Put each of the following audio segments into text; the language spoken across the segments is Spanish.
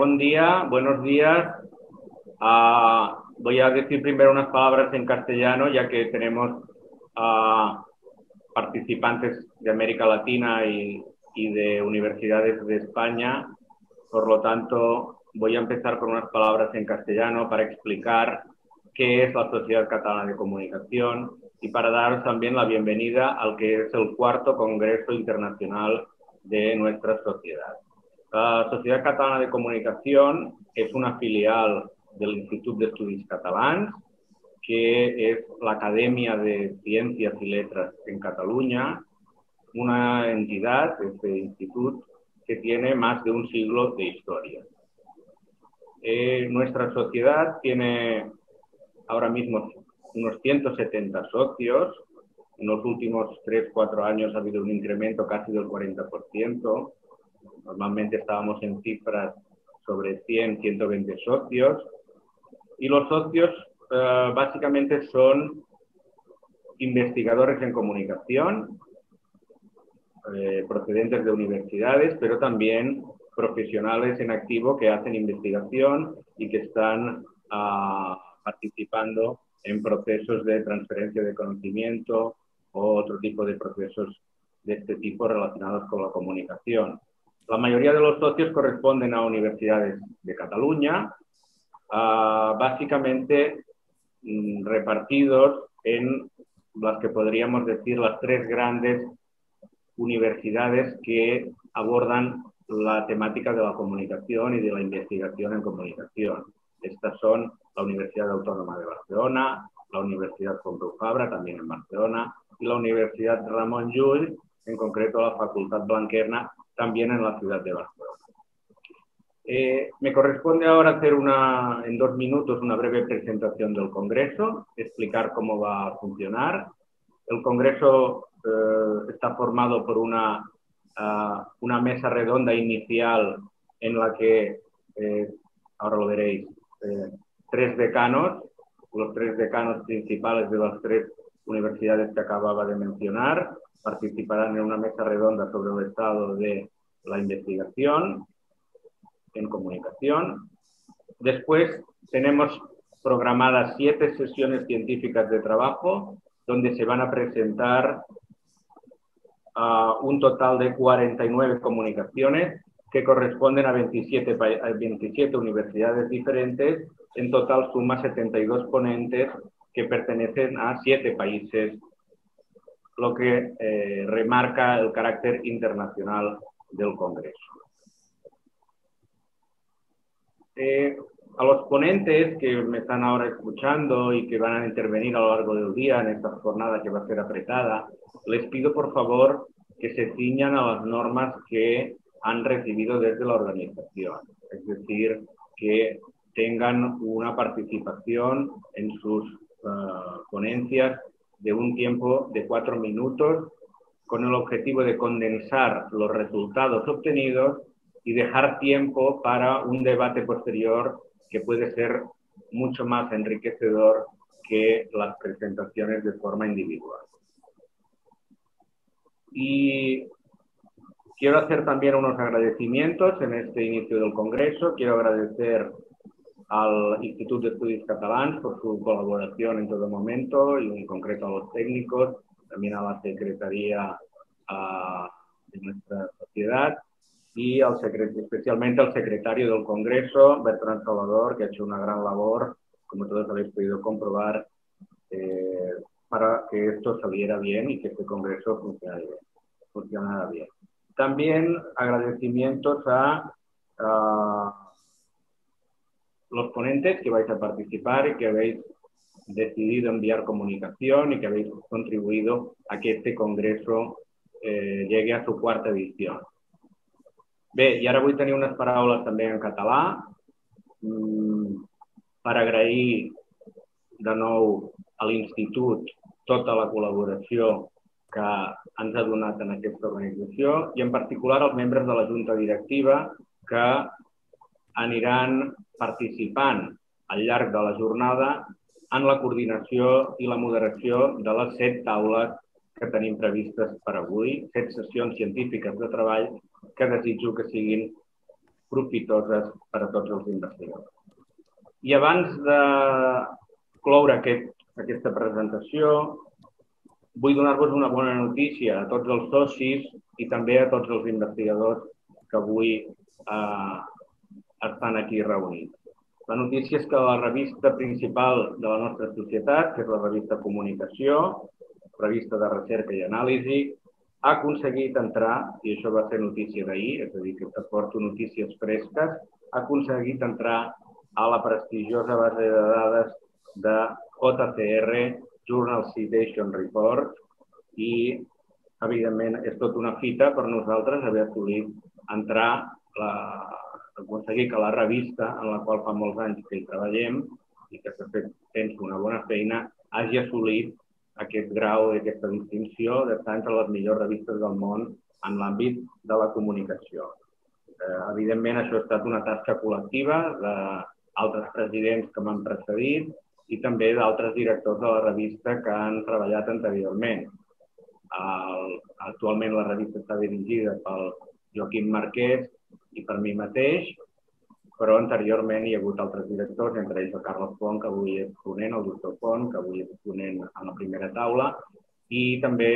buen día, buenos días. Uh, voy a decir primero unas palabras en castellano, ya que tenemos uh, participantes de América Latina y, y, de universidades de España. Por lo tanto, voy a empezar con unas palabras en castellano para explicar qué es la Sociedad Catalana de Comunicación y para dar también la bienvenida al que es el cuarto Congreso Internacional de nuestra sociedad. La Sociedad Catalana de Comunicación es una filial del Institut d'Estudis Catalans, que es la Academia de Ciencias y Letras en Cataluña, una entidad, este instituto, que tiene más de un siglo de historia. Eh, nuestra sociedad tiene ahora mismo unos 170 socios. En los últimos 3-4 años ha habido un incremento casi del 40%. Normalmente estábamos en cifras sobre 100, 120 socios. Y los socios uh, básicamente son investigadores en comunicación, eh, procedentes de universidades, pero también profesionales en activo que hacen investigación y que están uh, participando en procesos de transferencia de conocimiento o otro tipo de procesos de este tipo relacionados con la comunicación. La mayoría de los socios corresponden a universidades de Cataluña, básicamente mm, repartidos en las que podríamos decir las tres grandes universidades que abordan la temática de la comunicación y de la investigación en comunicación. Estas son la Universidad Autónoma de Barcelona, la Universidad Pompeu Fabra, también en Barcelona, y la Universidad Ramón Llull, en concreto la Facultad Blanquerna, también en la ciudad de Barcelona. Eh, me corresponde ahora hacer una, en dos minutos una breve presentación del Congreso, explicar cómo va a funcionar. El Congreso eh, está formado por una, uh, una mesa redonda inicial en la que, eh, ahora lo veréis, eh, tres decanos, los tres decanos principales de las tres universidades que acababa de mencionar, participarán en una mesa redonda sobre el estado de la investigación en comunicación. Después tenemos programadas siete sesiones científicas de trabajo donde se van a presentar uh, un total de 49 comunicaciones que corresponden a 27, a 27 universidades diferentes. En total suma 72 ponentes que pertenecen a siete países, lo que eh, remarca el carácter internacional del Congreso. Eh, a los ponentes que me están ahora escuchando y que van a intervenir a lo largo del día en esta jornada que va a ser apretada, les pido por favor que se ciñan a las normas que han recibido desde la organización. Es decir, que tengan una participación en sus ponencias de un tiempo de cuatro minutos con el objetivo de condensar los resultados obtenidos y dejar tiempo para un debate posterior que puede ser mucho más enriquecedor que las presentaciones de forma individual. Y Quiero hacer también unos agradecimientos en este inicio del Congreso. Quiero agradecer al Instituto de Estudios Catalans por su colaboración en todo momento y en concreto a los técnicos, también a la Secretaría a, de nuestra sociedad y al especialmente al secretario del Congreso, Bertrand Salvador, que ha hecho una gran labor, como todos habéis podido comprobar, eh, para que esto saliera bien y que este Congreso funcionara bien. Funcionara bien. También agradecimientos a, a, los ponentes que vais a participar y que habéis decidido enviar comunicación y que habéis contribuido a que este congreso eh, llegue a su cuarta edició. Bé, i ara vull tenir unes paraules també en català mmm, per agrair de nou a l'Institut tota la col·laboració que ens ha donat en aquesta organització i en particular els membres de la Junta Directiva que aniran participant al llarg de la jornada en la coordinació i la moderació de les set taules que tenim previstes per avui, set sessions científiques de treball que desitjo que siguin profitoses per a tots els investigadors. I abans de cloure aquest, aquesta presentació, vull donar-vos una bona notícia a tots els socis i també a tots els investigadors que avui eh, estan aquí reunits. La notícia és que la revista principal de la nostra societat, que és la revista Comunicació, revista de recerca i anàlisi, ha aconseguit entrar, i això va ser notícia d'ahir, és a dir, que et porto notícies fresques, ha aconseguit entrar a la prestigiosa base de dades de JCR, Journal Citation Report, i, evidentment, és tot una fita per nosaltres haver assolit entrar la, aconseguir que la revista, en la qual fa molts anys que hi treballem i que s'ha fet, penso, una bona feina, hagi assolit aquest grau i aquesta distinció d'estar entre les millors revistes del món en l'àmbit de la comunicació. Eh, evidentment, això ha estat una tasca col·lectiva d'altres presidents que m'han precedit i també d'altres directors de la revista que han treballat anteriorment. El, actualment la revista està dirigida pel Joaquim Marquès i per mi mateix, però anteriorment hi ha hagut altres directors, entre ells el Carles Font, que avui és ponent, el doctor Font, que avui és ponent en la primera taula, i també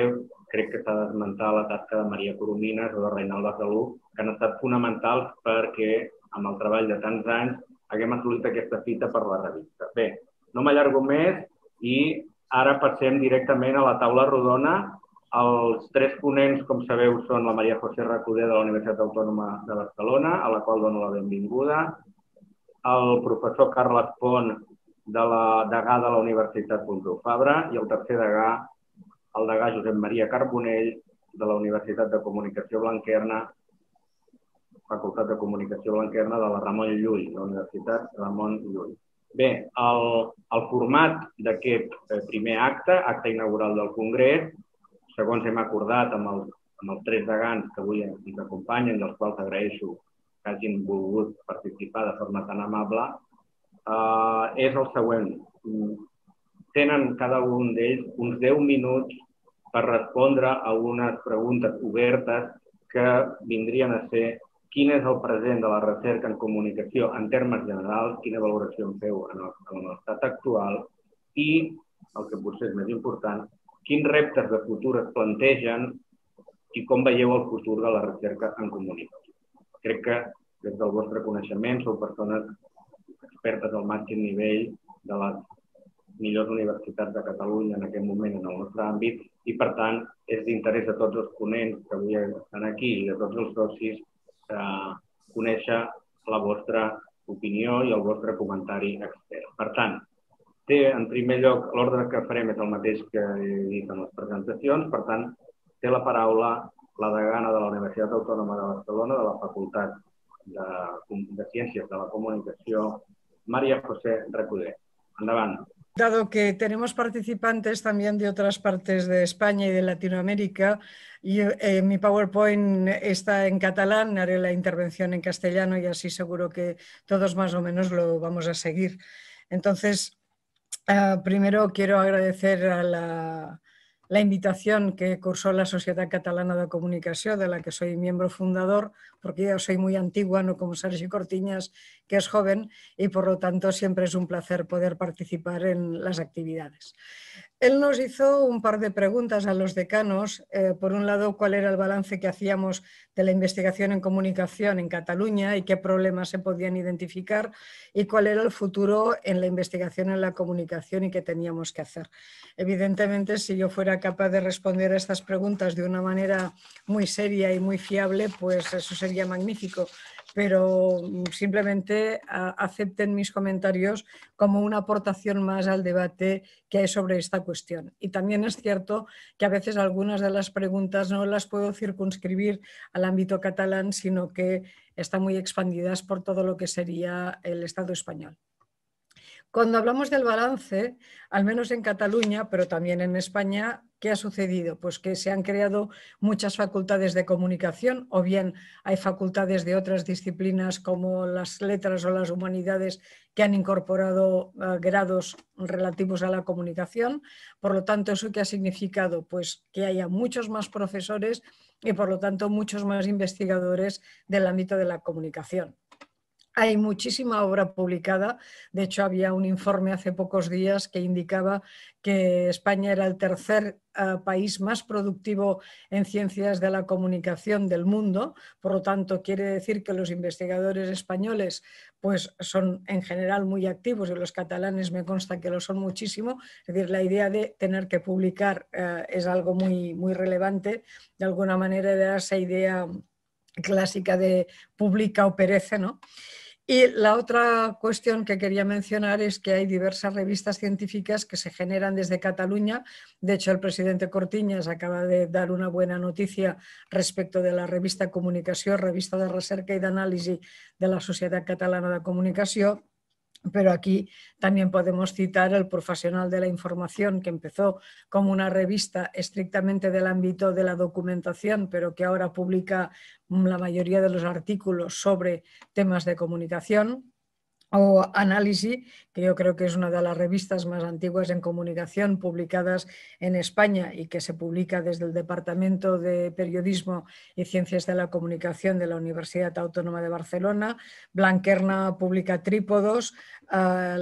crec que s'ha d'esmentar la tasca de Maria Coromines o de Reinaldo Salú, que han estat fonamentals perquè amb el treball de tants anys haguem assolit aquesta fita per la revista. Bé, no m'allargo més i ara passem directament a la taula rodona els tres ponents, com sabeu, són la Maria José Racuder de la Universitat Autònoma de Barcelona, a la qual dono la benvinguda, el professor Carles Pont, de la degà de la Universitat Pompeu Fabra, i el tercer degà, el degà Josep Maria Carbonell, de la Universitat de Comunicació Blanquerna, Facultat de Comunicació Blanquerna de la Ramon Llull, la Universitat Ramon Llull. Bé, el, el format d'aquest eh, primer acte, acte inaugural del Congrés, segons hem acordat amb, el, amb els tres degans que avui ens acompanyen, dels quals agraeixo que hagin volgut participar de forma tan amable, eh, és el següent. Tenen cada un d'ells uns 10 minuts per respondre a unes preguntes obertes que vindrien a ser quin és el present de la recerca en comunicació en termes generals, quina valoració en feu en l'estat actual i, el que potser és més important, quins reptes de futur es plantegen i com veieu el futur de la recerca en comunicació. Crec que des del vostre coneixement sou persones expertes al màxim nivell de les millors universitats de Catalunya en aquest moment en el nostre àmbit i, per tant, és d'interès de tots els ponents que avui estan aquí i de tots els socis eh, conèixer la vostra opinió i el vostre comentari expert. Per tant, té, en primer lloc, l'ordre que farem és el mateix que he dit en les presentacions, per tant, té la paraula la degana de la Universitat Autònoma de Barcelona, de la Facultat de, de Ciències de la Comunicació, María José Recuder. Endavant. Dado que tenemos participantes también de otras partes de España y de Latinoamérica, y, eh, mi PowerPoint está en catalán, haré la intervención en castellano y así seguro que todos más o menos lo vamos a seguir. Entonces, Uh, primero quiero agradecer a la, invitación que cursó la Sociedad Catalana de Comunicación, de la que soy miembro fundador, porque yo soy muy antigua, no como Sergio Cortiñas, que es joven, y por lo tanto siempre es un placer poder participar en las actividades. Él nos hizo un par de preguntas a los decanos. Eh, por un lado, cuál era el balance que hacíamos de la investigación en comunicación en Cataluña y qué problemas se podían identificar y cuál era el futuro en la investigación en la comunicación y qué teníamos que hacer. Evidentemente, si yo fuera capaz de responder a estas preguntas de una manera muy seria y muy fiable, pues eso sería magnífico pero simplemente acepten mis comentarios como una aportación más al debate que hay sobre esta cuestión. Y también es cierto que a veces algunas de las preguntas no las puedo circunscribir al ámbito catalán, sino que están muy expandidas por todo lo que sería el Estado español. Cuando hablamos del balance, al menos en Cataluña, pero también en España, ¿qué ha sucedido? Pues que se han creado muchas facultades de comunicación o bien hay facultades de otras disciplinas como las letras o las humanidades que han incorporado uh, grados relativos a la comunicación. Por lo tanto, ¿eso qué ha significado? Pues que haya muchos más profesores y por lo tanto muchos más investigadores del ámbito de la comunicación. Hay muchísima obra publicada. De hecho, había un informe hace pocos días que indicaba que España era el tercer eh, país más productivo en ciencias de la comunicación del mundo. Por lo tanto, quiere decir que los investigadores españoles pues, son en general muy activos y los catalanes me consta que lo son muchísimo. Es decir, la idea de tener que publicar eh, es algo muy, muy relevante. De alguna manera era esa idea clásica de publica o perece, ¿no? Y la otra cuestión que quería mencionar es que hay diversas revistas científicas que se generan desde Cataluña. De hecho, el presidente Cortiñas acaba de dar una buena noticia respecto de la revista Comunicación, revista de recerca y de análisis de la Sociedad Catalana de Comunicación, pero aquí también podemos citar el Profesional de la Información, que empezó como una revista estrictamente del ámbito de la documentación, pero que ahora publica la mayoría de los artículos sobre temas de comunicación o Análisis, que yo creo que es una de las revistas más antiguas en comunicación publicadas en España y que se publica desde el Departamento de Periodismo y Ciencias de la Comunicación de la Universidad Autónoma de Barcelona. Blanquerna publica Trípodos, la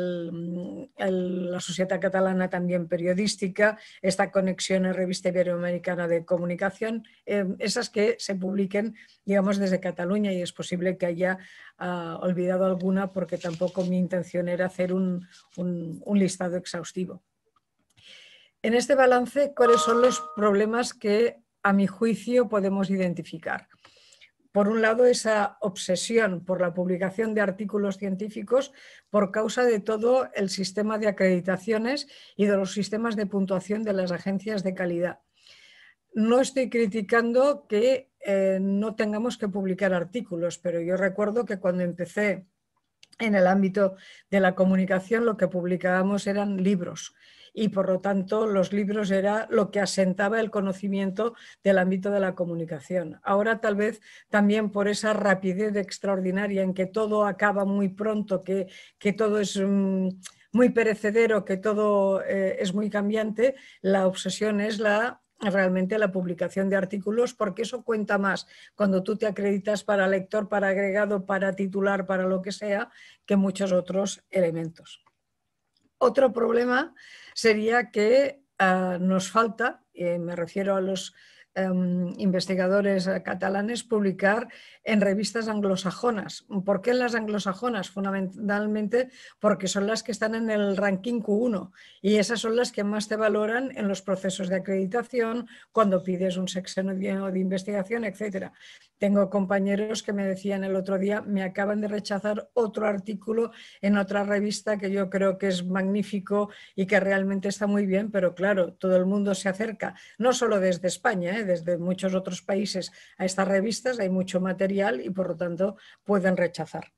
Sociedad Catalana también periodística, esta conexión en Revista Iberoamericana de Comunicación, eh, esas que se publiquen, digamos, desde Cataluña y es posible que haya olvidado alguna porque tampoco mi intención era hacer un, un listado exhaustivo. En este balance, ¿cuáles son los problemas que a mi juicio podemos identificar? por un lado, esa obsesión por la publicación de artículos científicos por causa de todo el sistema de acreditaciones y de los sistemas de puntuación de las agencias de calidad. No estoy criticando que eh, no tengamos que publicar artículos, pero yo recuerdo que cuando empecé en el ámbito de la comunicación lo que publicábamos eran libros y por lo tanto los libros era lo que asentaba el conocimiento del ámbito de la comunicación. Ahora tal vez también por esa rapidez extraordinaria en que todo acaba muy pronto, que, que todo es... Mm, muy perecedero, que todo eh, es muy cambiante, la obsesión es la realmente la publicación de artículos porque eso cuenta más cuando tú te acreditas para lector, para agregado, para titular, para lo que sea, que muchos otros elementos. Otro problema sería que ah, nos falta, eh, me refiero a los em, investigadores catalanes, publicar en revistas anglosajonas. ¿Por qué en las anglosajonas? Fundamentalmente porque son las que están en el ranking Q1 y esas son las que más te valoran en los procesos de acreditación, cuando pides un sexenio de investigación, etc. Tengo compañeros que me decían el otro día, me acaban de rechazar otro artículo en otra revista que yo creo que es magnífico y que realmente está muy bien, pero claro, todo el mundo se acerca, no solo desde España, ¿eh? Desde muchos otros países a estas revistas, hay mucho material y por lo tanto pueden rechazar.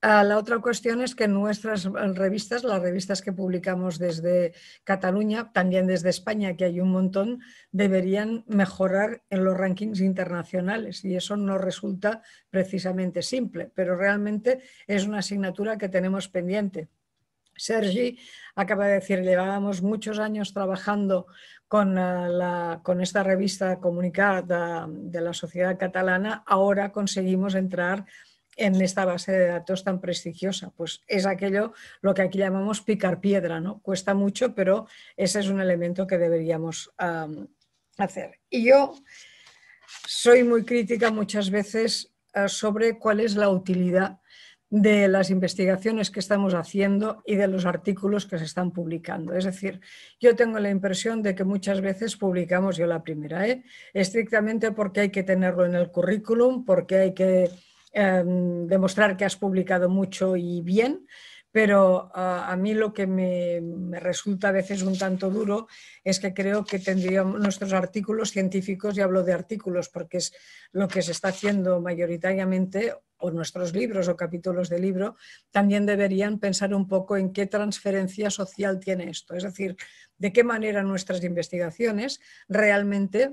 Ah, la otra cuestión es que nuestras revistas, las revistas que publicamos desde Cataluña, también desde España, que hay un montón, deberían mejorar en los rankings internacionales y eso no resulta precisamente simple, pero realmente es una asignatura que tenemos pendiente. Sergi acaba de decir, llevábamos muchos años trabajando con, ah, con esta revista comunicada de la sociedad catalana, ahora conseguimos entrar en esta base de datos tan prestigiosa? Pues es aquello lo que aquí llamamos picar piedra, ¿no? Cuesta mucho, pero ese es un elemento que deberíamos hacer. Y yo soy muy crítica muchas veces ah, sobre cuál es la utilidad de las investigaciones que estamos haciendo y de los artículos que se están publicando. Es decir, yo tengo la impresión de que muchas veces publicamos, yo la primera, ¿eh? estrictamente porque hay que tenerlo en el currículum, porque hay que Em, demostrar que has publicado mucho y bien, pero a mí lo que me, resulta a veces un tanto duro es que creo que tendríamos nuestros artículos científicos, y hablo de artículos porque es lo que se está haciendo mayoritariamente, o nuestros libros o capítulos de libro, también deberían pensar un poco en qué transferencia social tiene esto, es decir, de qué manera nuestras investigaciones realmente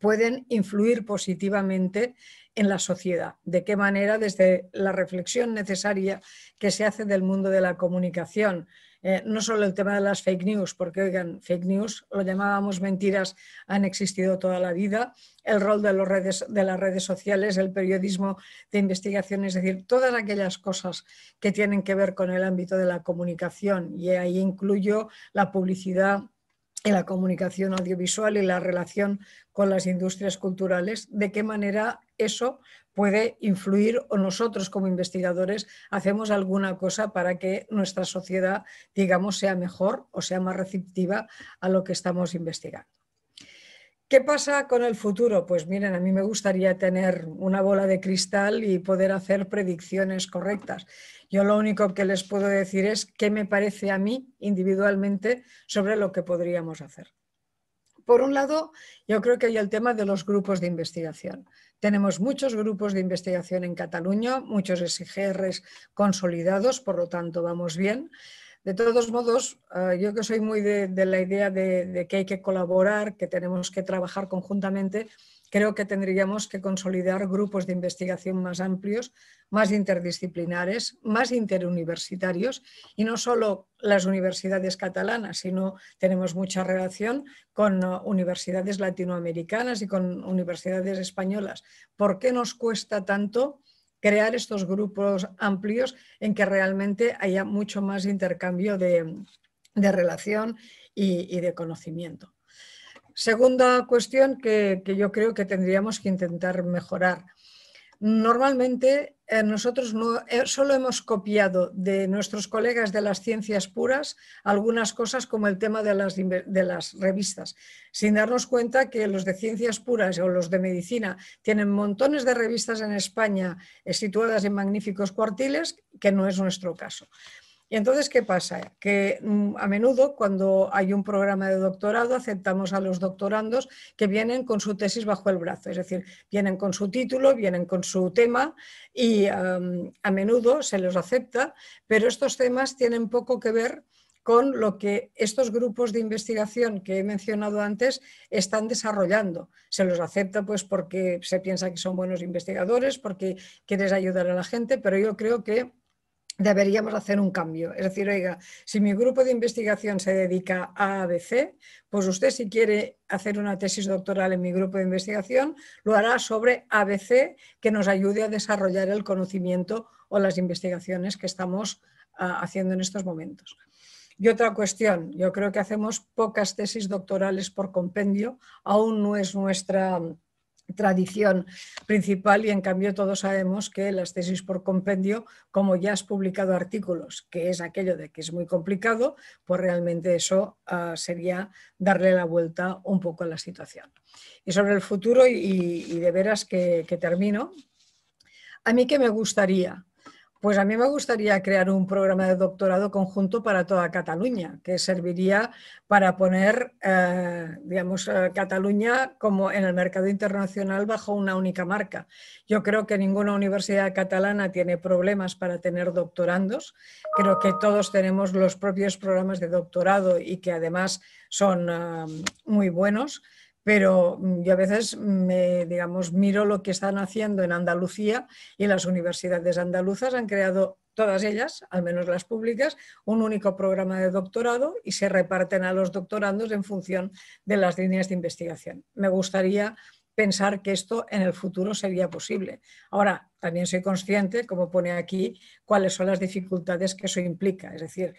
pueden influir positivamente en la sociedad. De qué manera, desde la reflexión necesaria que se hace del mundo de la comunicación, eh, no solo el tema de las fake news, porque oigan, fake news, lo llamábamos mentiras, han existido toda la vida, el rol de, las redes sociales, el periodismo de investigación, es decir, todas aquellas cosas que tienen que ver con el ámbito de la comunicación, y ahí incluyo la publicidad y la comunicación audiovisual y la relación con las industrias culturales, de qué manera eso puede influir o nosotros como investigadores hacemos alguna cosa para que nuestra sociedad, digamos, sea mejor o sea más receptiva a lo que estamos investigando. ¿Qué pasa con el futuro? Pues miren, a mí me gustaría tener una bola de cristal y poder hacer predicciones correctas. Yo lo único que les puedo decir es qué me parece a mí individualmente sobre lo que podríamos hacer. Por un lado, yo creo que hay el tema de los grupos de investigación. Tenemos muchos grupos de investigación en Cataluña, muchos SGRs consolidados, por lo tanto vamos bien. De todos modos, eh, yo que soy muy de, la idea de, que hay que colaborar, que tenemos que trabajar conjuntamente, creo que tendríamos que consolidar grupos de investigación más amplios, más interdisciplinares, más interuniversitarios y no solo las universidades catalanas, sino tenemos mucha relación con uh, universidades latinoamericanas y con universidades españolas. ¿Por qué nos cuesta tanto? Crear estos grupos amplios en que realmente haya mucho más intercambio de, relación y de conocimiento. Segunda cuestión que, yo creo que tendríamos que intentar mejorar. Normalmente eh, nosotros no, eh, solo hemos copiado de nuestros colegas de las ciencias puras algunas cosas como el tema de las, revistas, sin darnos cuenta que los de ciencias puras o los de medicina tienen montones de revistas en España eh, situadas en magníficos cuartiles, que no es nuestro caso. Y entonces, ¿qué pasa? Que mm, a menudo cuando hay un programa de doctorado aceptamos a los doctorandos que vienen con su tesis bajo el brazo, es decir, vienen con su título, vienen con su tema y a menudo se los acepta, pero estos temas tienen poco que ver con lo que estos grupos de investigación que he mencionado antes están desarrollando. Se los acepta pues porque se piensa que son buenos investigadores, porque quieres ayudar a la gente, pero yo creo que deberíamos hacer un cambio. Es decir, oiga, si mi grupo de investigación se dedica a ABC, pues usted si quiere hacer una tesis doctoral en mi grupo de investigación, lo hará sobre ABC que nos ayude a desarrollar el conocimiento o las investigaciones que estamos ah, haciendo en estos momentos. Y otra cuestión, yo creo que hacemos pocas tesis doctorales por compendio, aún no es nuestra tradición principal y en cambio todos sabemos que las tesis por compendio, como ya has publicado artículos, que es aquello de que es muy complicado, pues realmente eso ah, sería darle la vuelta un poco a la situación. Y sobre el futuro, y, de veras que, que termino, a mí que me gustaría pues a mí me gustaría crear un programa de doctorado conjunto para toda Cataluña, que serviría para poner, eh, digamos, eh, Cataluña como en el mercado internacional bajo una única marca. Yo creo que ninguna universidad catalana tiene problemas para tener doctorandos. Creo que todos tenemos los propios programas de doctorado y que además son eh, muy buenos pero mm, yo a veces me, digamos, miro lo que están haciendo en Andalucía y las universidades andaluzas han creado, todas ellas, al menos las públicas, un único programa de doctorado y se reparten a los doctorandos en función de las líneas de investigación. Me gustaría pensar que esto en el futuro sería posible. Ahora, también soy consciente, como pone aquí, cuáles son las dificultades que eso implica. Es decir,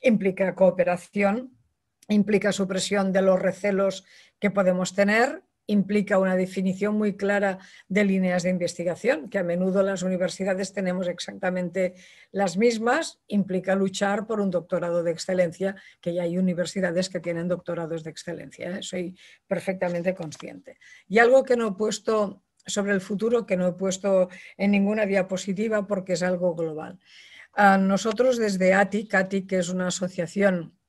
implica cooperación, implica supresión de los recelos que podemos tener, implica una definición muy clara de líneas de investigación, que a menudo las universidades tenemos exactamente las mismas, implica luchar por un doctorado de excelencia, que ya hay universidades que tienen doctorados de excelencia, ¿eh? soy perfectamente consciente. Y algo que no he puesto sobre el futuro, que no he puesto en ninguna diapositiva porque es algo global. A nosotros desde ATIC, ATIC es una asociación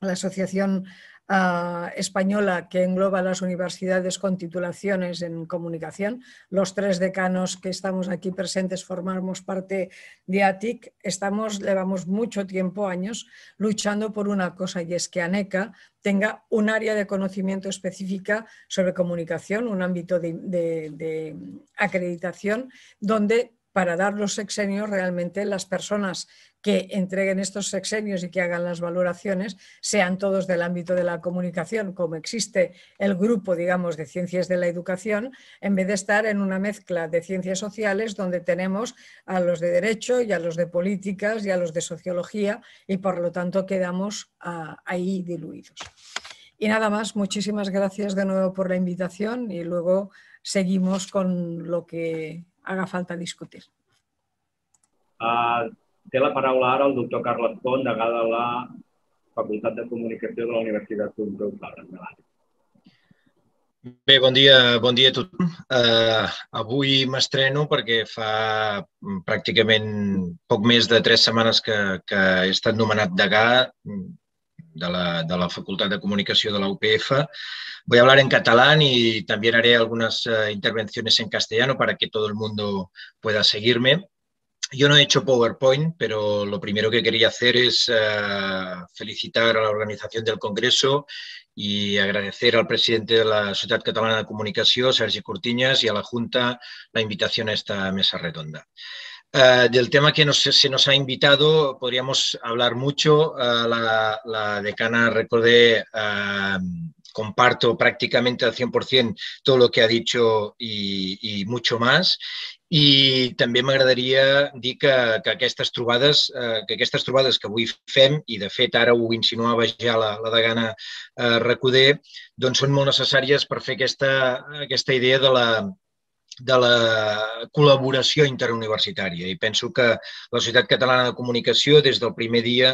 la Asociación ah, Española que engloba las universidades con titulaciones en comunicación. Los tres decanos que estamos aquí presentes formamos parte de ATIC. Estamos, llevamos mucho tiempo, años, luchando por una cosa y es que ANECA tenga un área de conocimiento específica sobre comunicación, un ámbito de acreditación donde para dar los sexenios realmente las personas que entreguen estos sexenios y que hagan las valoraciones sean todos del ámbito de la comunicación, como existe el grupo, digamos, de ciencias de la educación, en vez de estar en una mezcla de ciencias sociales donde tenemos a los de derecho y a los de políticas y a los de sociología y por lo tanto quedamos ah, ahí diluidos. Y nada más, muchísimas gracias de nuevo por la invitación y luego seguimos con lo que haga falta discutir. Uh, té la paraula ara el doctor Carles Pont, degà de la Facultat de Comunicació de la Universitat Pompeu Fabra. Bé, bon dia, bon dia a tothom. Uh, avui m'estreno perquè fa pràcticament poc més de tres setmanes que, que he estat nomenat degà de la, de la Facultad de Comunicación de la UPF. Voy a hablar en catalán y también haré algunas uh, intervenciones en castellano para que todo el mundo pueda seguirme. Yo no he hecho PowerPoint, pero lo primero que quería hacer es uh, felicitar a la organización del Congreso y agradecer al presidente de la Sociedad Catalana de Comunicación, Sergi Cortiñas, y a la Junta la invitación a esta mesa redonda. Uh, del tema que nos, se nos ha invitado, podríamos hablar mucho. Uh, la, la, decana Recordé uh, comparto prácticamente al 100% todo lo que ha dicho y, y mucho más. I també m'agradaria dir que, que, aquestes trobades, eh, que aquestes trobades que avui fem, i de fet ara ho insinuava ja la, la degana eh, Recoder, doncs són molt necessàries per fer aquesta, aquesta idea de la, de la col·laboració interuniversitària. I penso que la Societat Catalana de Comunicació des del primer dia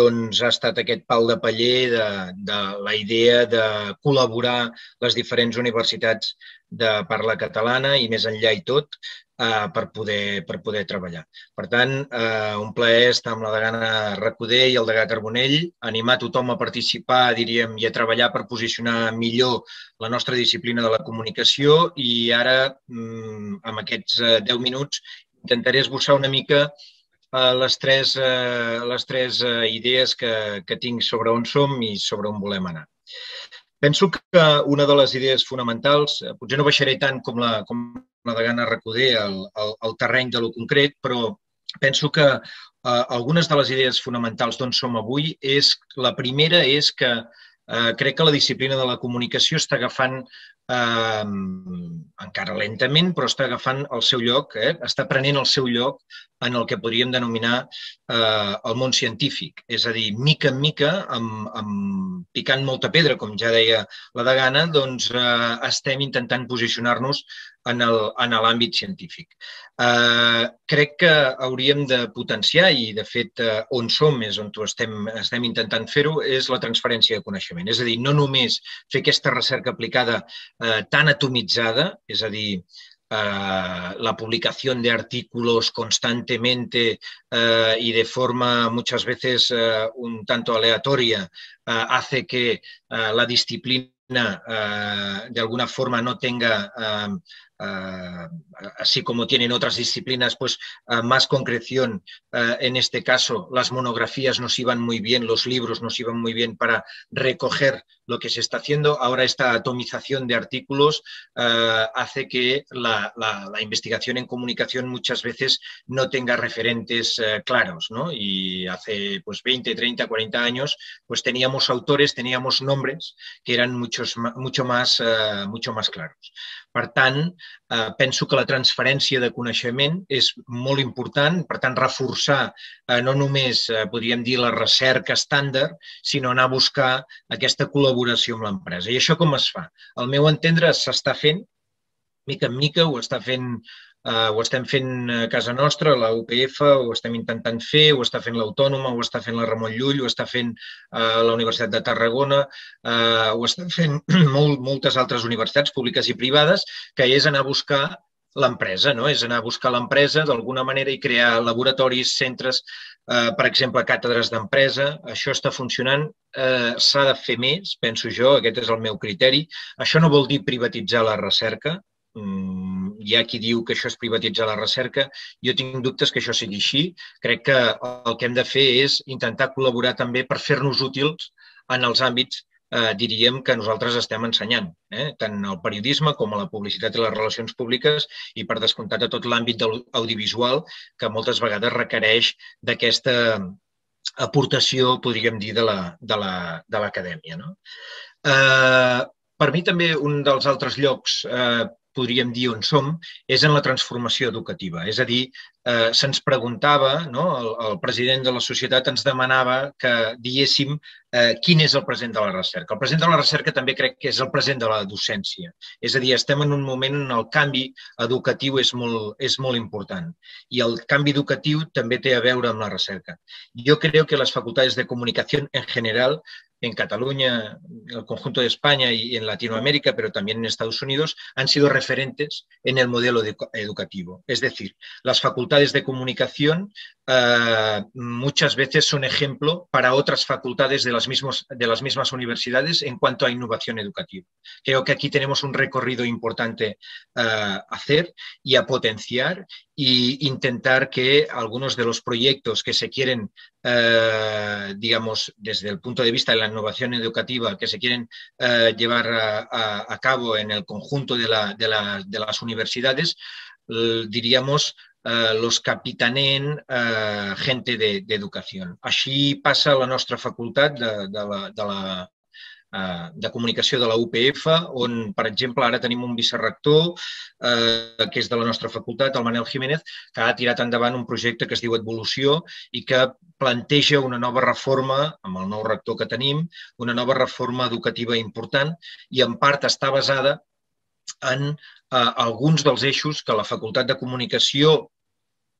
doncs, ha estat aquest pal de paller de, de la idea de col·laborar les diferents universitats de parla catalana i més enllà i tot eh, per, poder, per poder treballar. Per tant, eh, un plaer estar amb la degana Recoder i el degà Carbonell, animar tothom a participar, diríem, i a treballar per posicionar millor la nostra disciplina de la comunicació i ara, mm, amb aquests 10 eh, minuts, intentaré esbossar una mica eh, les tres, eh, les tres idees que, que tinc sobre on som i sobre on volem anar. Penso que una de les idees fonamentals, eh, potser no baixaré tant com la, com la de Gana Recoder al, al, al terreny de lo concret, però penso que eh, algunes de les idees fonamentals d'on som avui és, la primera és que eh, crec que la disciplina de la comunicació està agafant eh, encara lentament, però està agafant el seu lloc, eh? està prenent el seu lloc en el que podríem denominar eh, el món científic. És a dir, mica en mica, amb, amb, picant molta pedra, com ja deia la de Gana, doncs eh, estem intentant posicionar-nos en l'àmbit científic. Eh, crec que hauríem de potenciar, i de fet eh, on som és on estem, estem intentant fer-ho, és la transferència de coneixement. És a dir, no només fer aquesta recerca aplicada eh, tan atomitzada, és a dir, Uh, la publicación de artículos constantemente uh, y de forma muchas veces uh, un tanto aleatoria hace que la disciplina de alguna forma no tenga Uh, así como tienen otras disciplinas, pues uh, más concreción. Uh, en este caso, las monografías nos iban muy bien, los libros nos iban muy bien para recoger lo que se está haciendo. Ahora esta atomización de artículos hace que la, investigación en comunicación muchas veces no tenga referentes claros. ¿no? Y hace pues 20, 30, 40 años pues teníamos autores, teníamos nombres que eran muchos, mucho, más, mucho más claros. Per tant, eh, penso que la transferència de coneixement és molt important, per tant, reforçar eh, no només, eh, podríem dir, la recerca estàndard, sinó anar a buscar aquesta col·laboració amb l'empresa. I això com es fa? Al meu entendre s'està fent, mica en mica, ho està fent Uh, ho estem fent a casa nostra, la UPF, ho estem intentant fer, ho està fent l'Autònoma, ho està fent la Ramon Llull, ho està fent uh, la Universitat de Tarragona, uh, ho estan fent molt, moltes altres universitats públiques i privades, que és anar a buscar l'empresa, no? és anar a buscar l'empresa d'alguna manera i crear laboratoris, centres, eh, per exemple, càtedres d'empresa. Això està funcionant, eh, s'ha de fer més, penso jo, aquest és el meu criteri. Això no vol dir privatitzar la recerca, hi ha qui diu que això és privatitzar la recerca. Jo tinc dubtes que això sigui així. Crec que el que hem de fer és intentar col·laborar també per fer-nos útils en els àmbits eh, diríem que nosaltres estem ensenyant, eh? tant al periodisme com a la publicitat i les relacions públiques i per descomptat a tot l'àmbit audiovisual que moltes vegades requereix d'aquesta aportació, podríem dir, de l'acadèmia. La, de no? eh, per mi també un dels altres llocs eh, podríem dir on som, és en la transformació educativa. És a dir, eh, se'ns preguntava, no? el, el president de la societat ens demanava que diéssim eh, quin és el present de la recerca. El present de la recerca també crec que és el present de la docència. És a dir, estem en un moment en el canvi educatiu és molt, és molt important i el canvi educatiu també té a veure amb la recerca. Jo crec que les facultats de comunicació en general en Cataluña, en el conjunto de España y en Latinoamérica, pero también en Estados Unidos, han sido referentes en el modelo educativo. Es decir, las facultades de comunicación uh, muchas veces son ejemplo para otras facultades de las, mismos, de las mismas universidades en cuanto a innovación educativa. Creo que aquí tenemos un recorrido importante a hacer y a potenciar e intentar que algunos de los proyectos que se quieren, uh, digamos, desde el punto de vista de la innovación educativa, que se quieren llevar a, cabo en el conjunto de, la, de, de las universidades, diríamos, eh, los capitanen eh, gente d'educació. De, Així passa a la nostra facultat de, de, la, de, la, eh, de comunicació de la UPF, on, per exemple, ara tenim un vicerrector eh, que és de la nostra facultat, el Manel Jiménez, que ha tirat endavant un projecte que es diu Evolució i que planteja una nova reforma, amb el nou rector que tenim, una nova reforma educativa important i en part està basada en eh, alguns dels eixos que la Facultat de Comunicació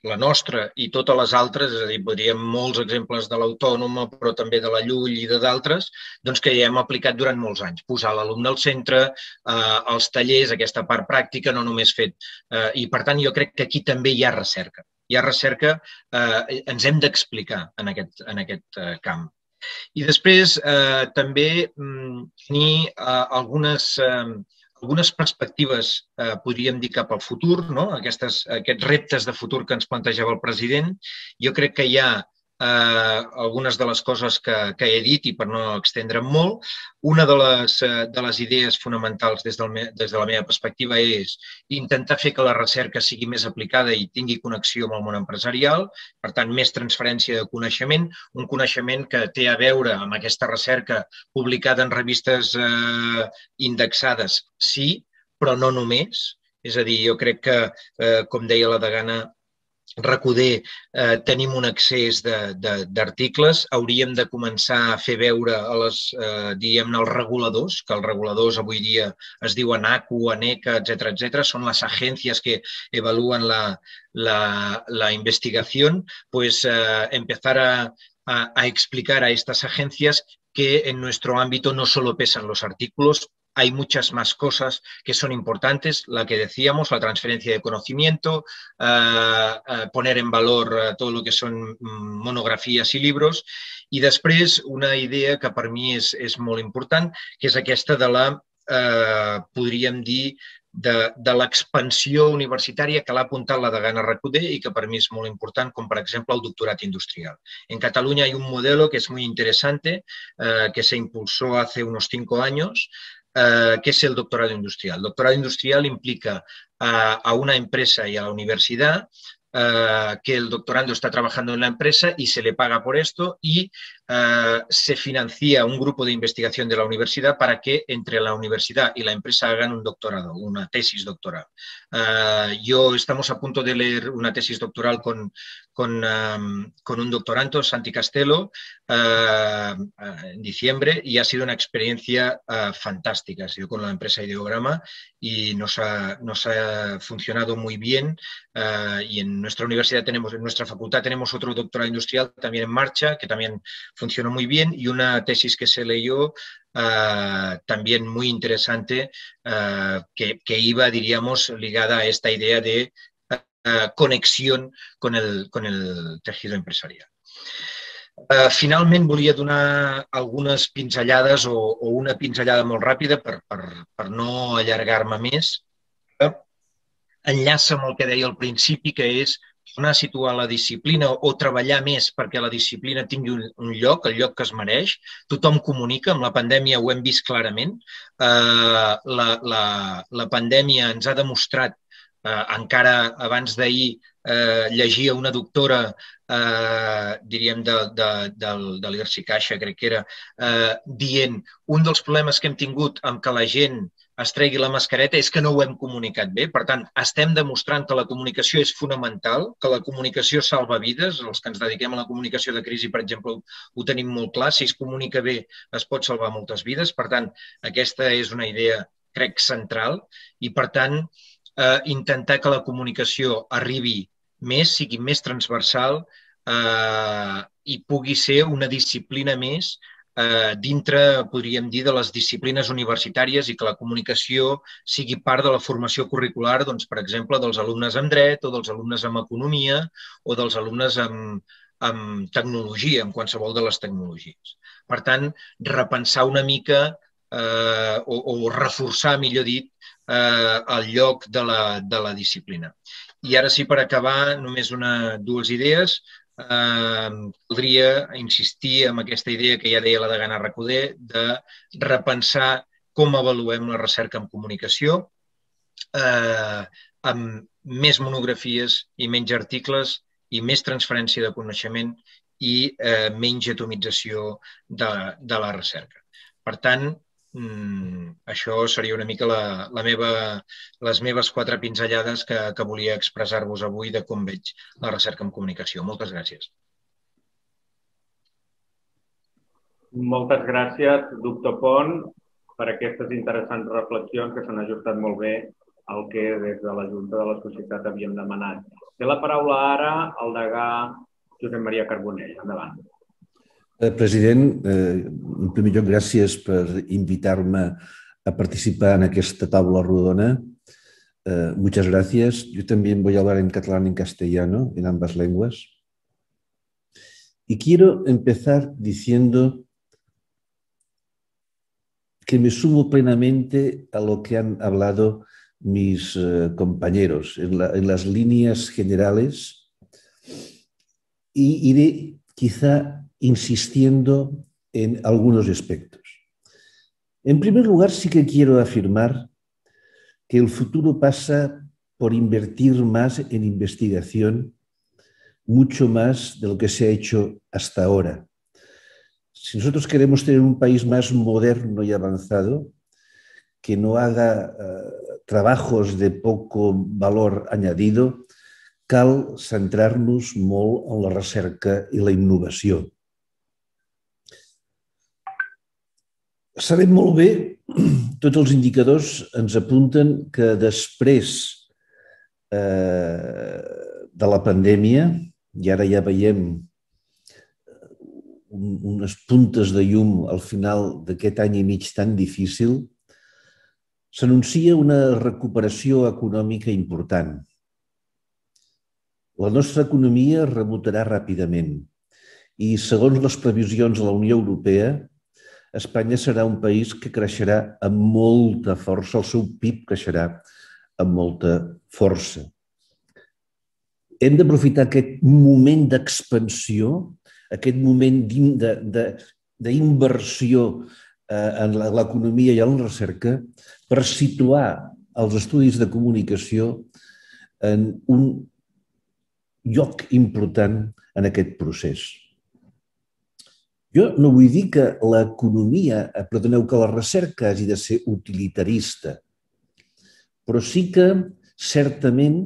la nostra i totes les altres, és a dir, podríem molts exemples de l'autònoma, però també de la Llull i de d'altres, doncs que ja hem aplicat durant molts anys. Posar l'alumne al centre, eh, els tallers, aquesta part pràctica, no només fet. Eh, I, per tant, jo crec que aquí també hi ha recerca. Hi ha recerca, eh, ens hem d'explicar en aquest, en aquest eh, camp. I després eh, també mm, tenir eh, algunes eh, algunes perspectives, eh, podríem dir, cap al futur, no? Aquestes, aquests reptes de futur que ens plantejava el president. Jo crec que hi ha eh, algunes de les coses que, que he dit i per no extendre'm molt. Una de les, eh, de les idees fonamentals des, del, des de la meva perspectiva és intentar fer que la recerca sigui més aplicada i tingui connexió amb el món empresarial, per tant, més transferència de coneixement, un coneixement que té a veure amb aquesta recerca publicada en revistes eh, indexades, sí, però no només. És a dir, jo crec que, eh, com deia la degana Recoder eh, tenim un accés d'articles, hauríem de començar a fer veure a les, eh, diguem-ne, els reguladors, que els reguladors avui dia es diuen ACU, ANECA, etc etc, són les agències que evalúen la, la, la investigació, pues eh, empezar a, a, a explicar a estas agencias que en nuestro ámbito no solo pesan los artículos, hay muchas más cosas que son importantes, la que decíamos, la transferencia de conocimiento, eh, eh, poner en valor eh, todo lo que son mm, monografías i libros, i després una idea que per mi és, és molt important, que és aquesta de la, eh, podríem dir, de, de l'expansió universitària que l'ha apuntat la Degana Recoder i que per mi és molt important, com per exemple el doctorat industrial. En Catalunya hay un modelo que es muy interesante, eh, que se impulsó hace unos cinco años, eh, ¿qué es el doctorado industrial? Doctorado industrial implica a, a una empresa y a la universidad eh, que el doctorando está trabajando en la empresa y se le paga por esto y eh, se financia un grupo de investigación de la universidad para que entre la universidad y la empresa hagan un doctorado, una tesis doctoral. Eh, yo estamos a punto de leer una tesis doctoral con, con, con un doctorando, Santi Castelo, uh, en diciembre y ha sido una experiencia fantástica. Ha sido con la empresa Ideograma y nos ha, nos ha funcionado muy bien. Y en nuestra universidad tenemos, en nuestra facultad tenemos otro doctorado industrial también en marcha, que también funcionó muy bien, y una tesis que se leyó Uh, también muy interesante uh, que, que, iba, diríamos, ligada a esta idea de Eh, conexión con el, con el tejido empresarial. Uh, finalment, volia donar algunes pinzellades o, o una pinzellada molt ràpida per, per, per no allargar-me més. Uh, enllaça amb el que deia al principi, que és tornar a situar la disciplina o treballar més perquè la disciplina tingui un, un lloc, el lloc que es mereix. Tothom comunica, amb la pandèmia ho hem vist clarament. Eh, la, la, la pandèmia ens ha demostrat, eh, encara abans d'ahir eh, llegia una doctora eh, diríem, de, de, de, de l'Irsi Caixa, crec que era, eh, dient un dels problemes que hem tingut amb que la gent es tregui la mascareta és que no ho hem comunicat bé. Per tant, estem demostrant que la comunicació és fonamental, que la comunicació salva vides. Els que ens dediquem a la comunicació de crisi, per exemple, ho, tenim molt clar. Si es comunica bé, es pot salvar moltes vides. Per tant, aquesta és una idea, crec, central. I, per tant, eh, intentar que la comunicació arribi més, sigui més transversal eh, i pugui ser una disciplina més eh, dintre, podríem dir, de les disciplines universitàries i que la comunicació sigui part de la formació curricular, doncs, per exemple, dels alumnes en dret o dels alumnes en economia o dels alumnes en, en tecnologia, en qualsevol de les tecnologies. Per tant, repensar una mica eh, o, o reforçar, millor dit, eh, el lloc de la, de la disciplina. I ara sí, per acabar, només una, dues idees eh, voldria insistir en aquesta idea que ja deia la de Gana Recoder de repensar com avaluem la recerca en comunicació eh, amb més monografies i menys articles i més transferència de coneixement i eh, menys atomització de, de la recerca. Per tant, mm, això seria una mica la, la meva, les meves quatre pinzellades que, que volia expressar-vos avui de com veig la recerca en comunicació. Moltes gràcies. Moltes gràcies, doctor Pont, per aquestes interessants reflexions que s'han ajustat molt bé al que des de la Junta de la Societat havíem demanat. Té la paraula ara el degà Josep Maria Carbonell. Endavant. Eh, president, eh, en primer lloc, gràcies per invitar-me a participar en esta tabla rodona. Eh, muchas gracias. Yo también voy a hablar en catalán y en castellano, en ambas lenguas. Y quiero empezar diciendo que me sumo plenamente a lo que han hablado mis eh, compañeros en, la, en, las líneas generales y iré quizá insistiendo en algunos aspectos. En primer lugar, sí que quiero afirmar que el futuro pasa por invertir más en investigación, mucho más de lo que se ha hecho hasta ahora. Si nosotros queremos tener un país más moderno y avanzado, que no haga uh, trabajos de poco valor añadido, cal centrar-nos molt en la recerca i la innovació. Sabem molt bé, tots els indicadors ens apunten que després eh, de la pandèmia, i ara ja veiem eh, unes puntes de llum al final d'aquest any i mig tan difícil, s'anuncia una recuperació econòmica important. La nostra economia rebotarà ràpidament i, segons les previsions de la Unió Europea, Espanya serà un país que creixerà amb molta força, el seu PIB creixerà amb molta força. Hem d'aprofitar aquest moment d'expansió, aquest moment d'inversió eh, en l'economia i en la recerca per situar els estudis de comunicació en un lloc important en aquest procés. Jo no vull dir que l'economia, eh, perdoneu, que la recerca hagi de ser utilitarista, però sí que certament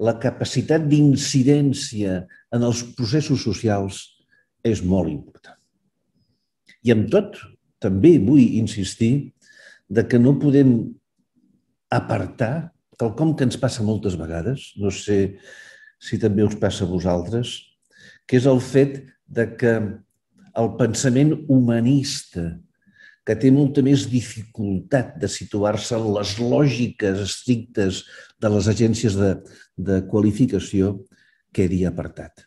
la capacitat d'incidència en els processos socials és molt important. I amb tot, també vull insistir de que no podem apartar quelcom que ens passa moltes vegades, no sé si també us passa a vosaltres, que és el fet de que el pensament humanista, que té molta més dificultat de situar-se en les lògiques estrictes de les agències de, de qualificació, quedi apartat.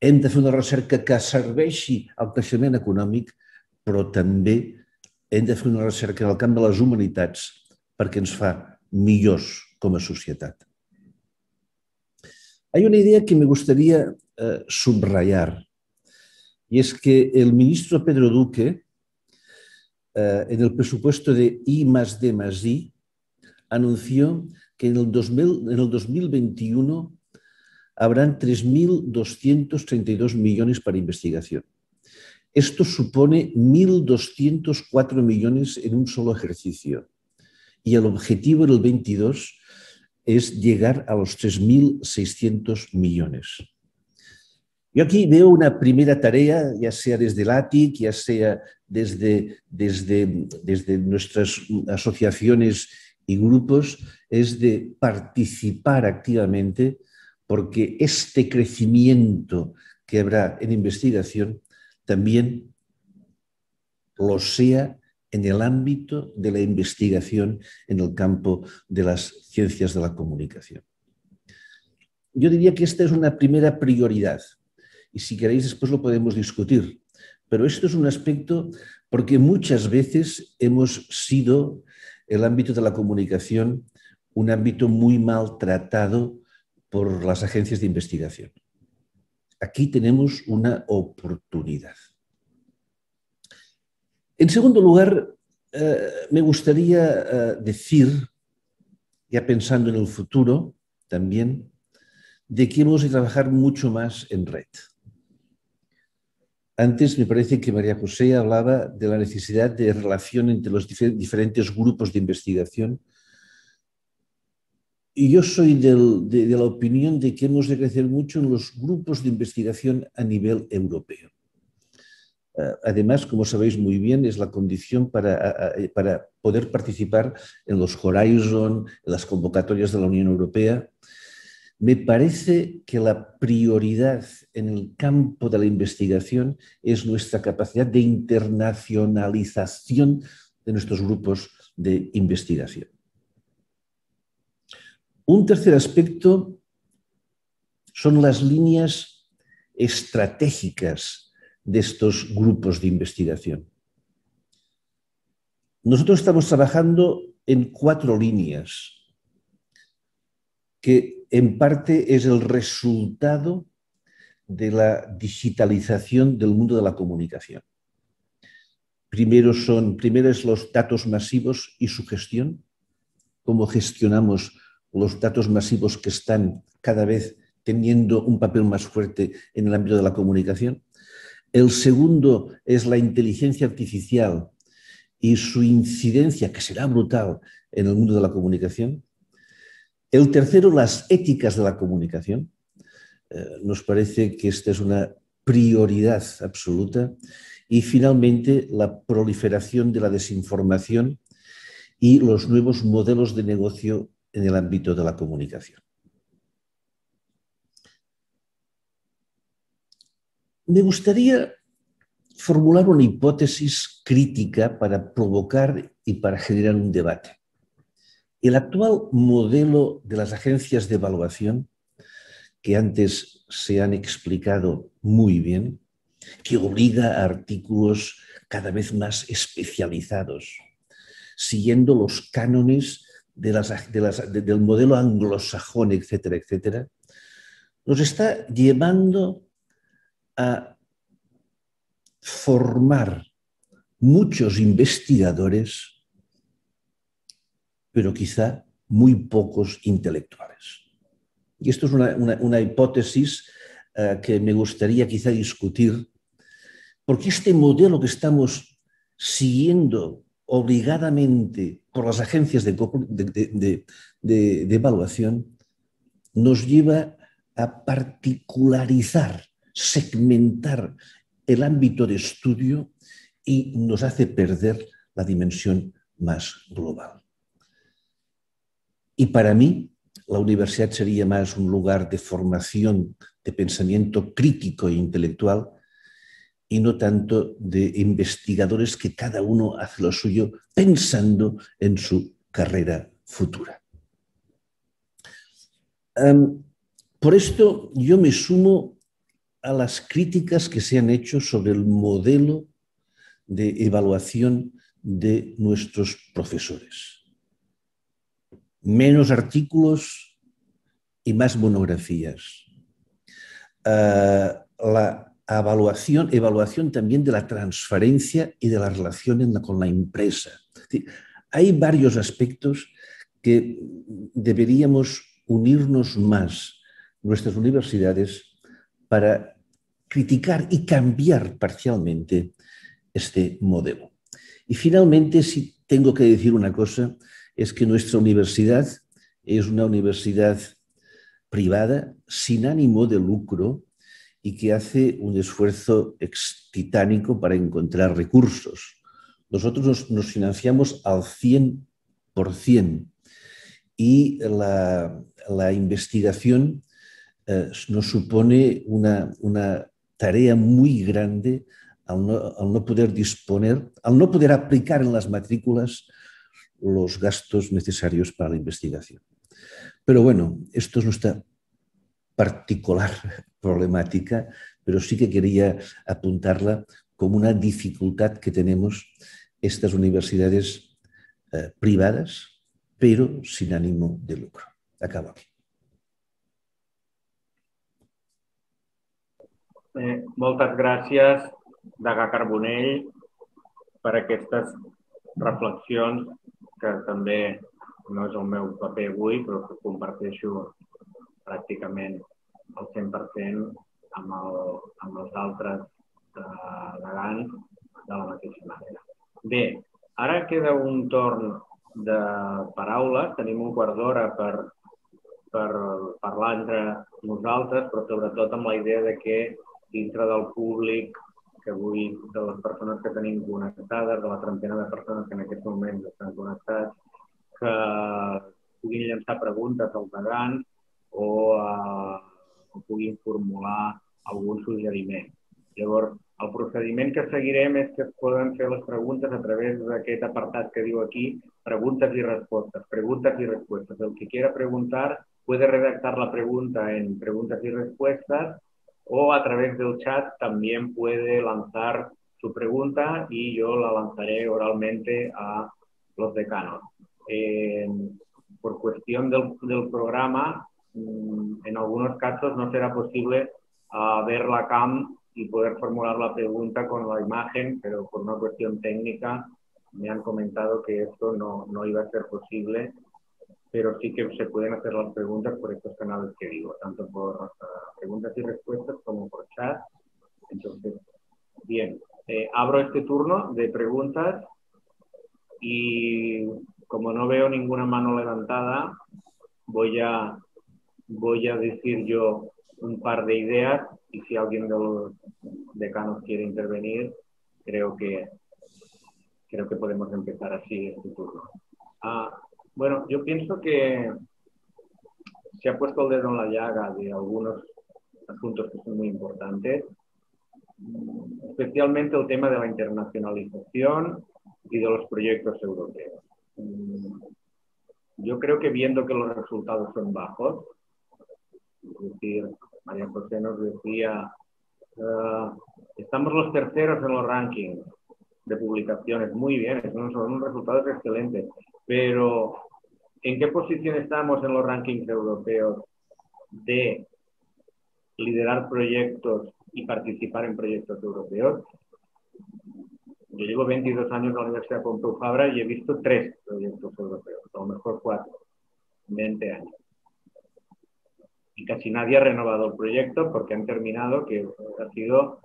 Hem de fer una recerca que serveixi al creixement econòmic, però també hem de fer una recerca en el camp de les humanitats perquè ens fa millors com a societat. Hay una idea que me gustaría uh, subrayar, y es que el ministro Pedro Duque, uh, en el presupuesto de I más D más I, anunció que en el, 2000, en el 2021 habrán 3.232 millones para investigación. Esto supone 1.204 millones en un solo ejercicio. Y el objetivo en el 22 es llegar a los 3.600 millones. Yo aquí veo una primera tarea, ya sea desde el ATIC, ya sea desde, desde, desde nuestras asociaciones y grupos, es de participar activamente porque este crecimiento que habrá en investigación también lo sea en el ámbito de la investigación en el campo de las ciencias de la comunicación. Yo diría que esta es una primera prioridad y si queréis después lo podemos discutir, pero esto es un aspecto porque muchas veces hemos sido el ámbito de la comunicación un ámbito muy maltratado por las agencias de investigación. Aquí tenemos una oportunidad. En segundo lugar, eh, me gustaría eh, decir, ya pensando en el futuro también, de que hemos de trabajar mucho más en red. Antes me parece que María José hablaba de la necesidad de relación entre los diferentes grupos de investigación y yo soy de, la opinión de que hemos de crecer mucho en los grupos de investigación a nivel europeo. Eh, además, como sabéis muy bien, es la condición para, para poder participar en los Horizon, en las convocatorias de la Unión Europea. Me parece que la prioridad en el campo de la investigación es nuestra capacidad de internacionalización de nuestros grupos de investigación. Un tercer aspecto son las líneas estratégicas de estos grupos de investigación. Nosotros estamos trabajando en cuatro líneas, que en parte es el resultado de la digitalización del mundo de la comunicación. Primero son, primero es los datos masivos y su gestión, cómo gestionamos los datos masivos que están cada vez teniendo un papel más fuerte en el ámbito de la comunicación. El segundo es la inteligencia artificial y su incidencia, que será brutal en el mundo de la comunicación. El tercero, las éticas de la comunicación. Eh, nos parece que esta es una prioridad absoluta. Y finalmente, la proliferación de la desinformación y los nuevos modelos de negocio en el ámbito de la comunicación. Me gustaría formular una hipótesis crítica para provocar y para generar un debate. El actual modelo de las agencias de evaluación, que antes se han explicado muy bien, que obliga a artículos cada vez más especializados, siguiendo los cánones del modelo anglosajón, etcétera, etcétera, nos está llevando a formar muchos investigadores, pero quizá muy pocos intelectuales. Y esto es una, hipótesis eh, que me gustaría quizá discutir, porque este modelo que estamos siguiendo obligadamente por las agencias de, evaluación nos lleva a particularizar, segmentar el ámbito de estudio y nos hace perder la dimensión más global. Y para mí, la universidad sería más un lugar de formación, de pensamiento crítico e intelectual, y no tanto de investigadores que cada uno hace lo suyo pensando en su carrera futura. por esto yo me sumo a las críticas que se han hecho sobre el modelo de evaluación de nuestros profesores. Menos artículos y más monografías. Eh, la evaluación, evaluación también de la transferencia y de la relación con la empresa. Hay varios aspectos que deberíamos unirnos más nuestras universidades para criticar y cambiar parcialmente este modelo. Y finalmente, si tengo que decir una cosa, es que nuestra universidad es una universidad privada sin ánimo de lucro y que hace un esfuerzo titánico para encontrar recursos. Nosotros nos, financiamos al 100% y la, investigación eh, nos supone una, tarea muy grande al no, poder disponer, al no poder aplicar en las matrículas los gastos necesarios para la investigación. Pero bueno, esto es nuestra particular problemática, pero sí que quería apuntarla como una dificultad que tenemos estas universidades eh, privadas, pero sin ánimo de lucro. Acabo aquí. Eh, moltes gràcies, Daga Carbonell, per aquestes reflexions que també no és el meu paper avui, però que comparteixo pràcticament al 100% amb, el, amb els altres eh, de la mateixa manera. Bé, ara queda un torn de paraules. Tenim un quart d'hora per, per parlar entre nosaltres, però sobretot amb la idea de que dintre del públic que avui, de les persones que tenim connectades, de la trentena de persones que en aquest moment estan connectats, que puguin llançar preguntes als degans o, uh, o puguin formular algun suggeriment. Llavors, el procediment que seguirem és que es poden fer les preguntes a través d'aquest apartat que diu aquí, preguntes y respuestas, preguntas y respuestas. El que quiera preguntar puede redactar la pregunta en preguntas y respuestas o a través del chat también puede lanzar su pregunta y yo la lanzaré oralmente a los decanos. Eh, por cuestión del, del programa, mm, en algunos casos no será posible uh, ver la CAM y poder formular la pregunta con la imagen, pero por una cuestión técnica me han comentado que esto no, no iba a ser posible, pero sí que se pueden hacer las preguntas por estos canales que digo, tanto por uh, preguntas y respuestas como por chat. Entonces, bien, eh, abro este turno de preguntas y como no veo ninguna mano levantada, voy a, voy a decir yo un par de ideas y si alguien de los decanos quiere intervenir, creo que, creo que podemos empezar así este turno. Ah, bueno, yo pienso que se ha puesto el dedo en la llaga de algunos asuntos que son muy importantes, especialmente el tema de la internacionalización y de los proyectos europeos. Yo creo que viendo que los resultados son bajos, es decir, María José nos decía, uh, estamos los terceros en los rankings de publicaciones, muy bien, son, resultados excelentes, pero ¿en qué posición estamos en los rankings europeos de liderar proyectos y participar en proyectos europeos? Yo llevo 22 años en la Universidad Pompeu Fabra y he visto tres proyectos europeos, a lo mejor cuatro, 20 años. Y casi nadie ha renovado el proyecto porque han terminado, que ha sido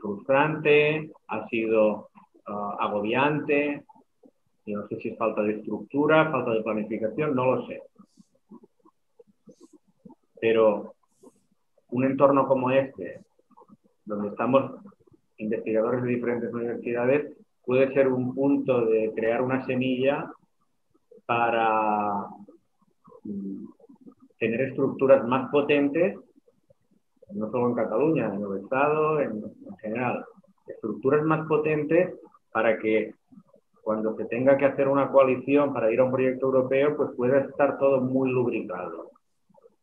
frustrante, ha sido uh, agobiante, no sé si es falta de estructura, falta de planificación, no lo sé. Pero un entorno como este, donde estamos investigadores de diferentes universidades, puede ser un punto de crear una semilla para mm, tener estructuras más potentes, no solo en Cataluña, en el Estado, en, general, estructuras más potentes para que cuando se tenga que hacer una coalición para ir a un proyecto europeo, pues pueda estar todo muy lubricado.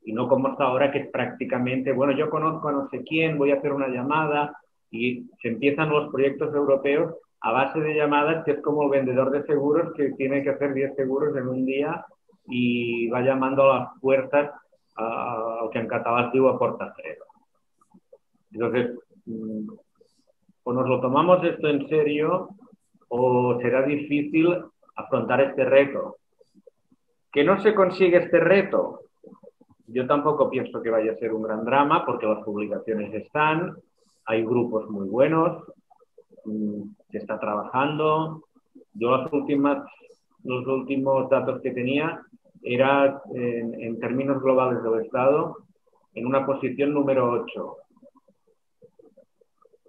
Y no como hasta ahora, que es prácticamente, bueno, yo conozco a no sé quién, voy a hacer una llamada, y se empiezan los proyectos europeos a base de llamadas, que es como el vendedor de seguros que tiene que hacer 10 seguros en un día y va llamando a las puertas el que en catalán digo a porta cero. Entonces, mm, o nos lo tomamos esto en serio o será difícil afrontar este reto. ¿Que no se consigue este reto? Yo tampoco pienso que vaya a ser un gran drama porque las publicaciones están, hay grupos muy buenos, mm, se está trabajando. Yo las últimas, los últimos datos que tenía era en, en términos globales del Estado en una posición número 8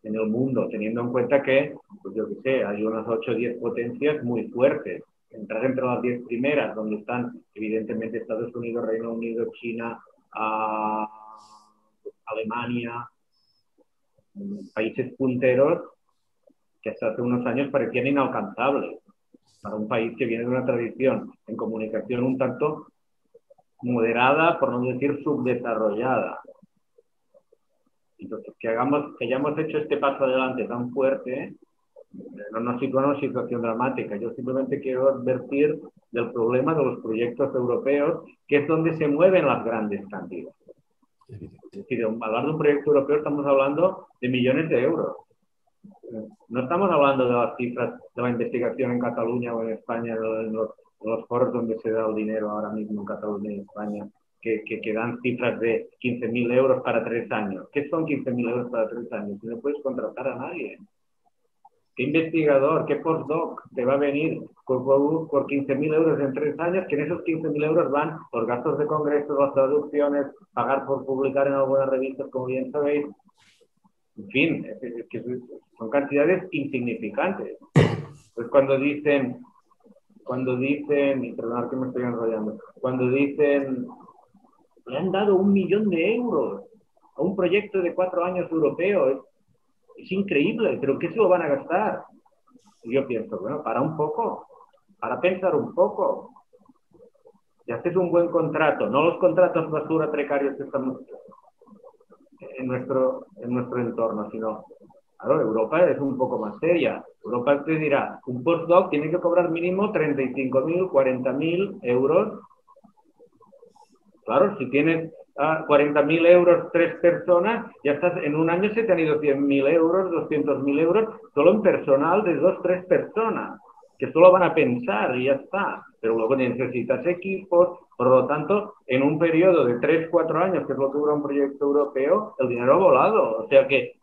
en el mundo, teniendo en cuenta que, pues yo qué sé, hay unas 8 o 10 potencias muy fuertes. Entrar entre las 10 primeras, donde están evidentemente Estados Unidos, Reino Unido, China, Alemania, países punteros que hasta hace unos años parecían inalcanzables para un país que viene de una tradición en comunicación un tanto moderada, por no decir subdesarrollada. Entonces, que, hagamos, que hayamos hecho este paso adelante tan fuerte, no nos sitúa en una situación dramática. Yo simplemente quiero advertir del problema de los proyectos europeos, que es donde se mueven las grandes cantidades. Es decir, hablar de un proyecto europeo estamos hablando de millones de euros. No estamos hablando de las cifras de la investigación en Cataluña o en España, en los, en los foros donde se da el dinero ahora mismo en Cataluña y España, que, que, dan cifras de 15.000 euros para tres años. ¿Qué son 15.000 euros para tres años? Si no puedes contratar a nadie. ¿Qué investigador, qué postdoc te va a venir por, por, 15.000 euros en tres años? Que en esos 15.000 euros van los gastos de congreso, las traducciones, pagar por publicar en algunas revistas, como bien sabéis. En fin, que son cantidades insignificantes. Pues cuando dicen, cuando dicen, y perdonad que me estoy enrollando, cuando dicen le han dado un millón de euros a un proyecto de cuatro años europeo. Es, increíble, pero ¿qué se lo van a gastar? Y yo pienso, bueno, para un poco, para pensar un poco. Y haces un buen contrato, no los contratos basura precarios que estamos en nuestro, en nuestro entorno, sino, claro, Europa es un poco más seria. Europa te dirá, un postdoc tiene que cobrar mínimo 35.000, 40.000 euros Claro, si tienes a 40.000 euros tres personas, ya estás, en un año se te han ido 100.000 euros, 200.000 euros, solo en personal de dos, tres personas, que solo van a pensar y ya está. Pero luego necesitas equipos, por lo tanto, en un periodo de tres, cuatro años, que es lo que dura un proyecto europeo, el dinero ha volado. O sea que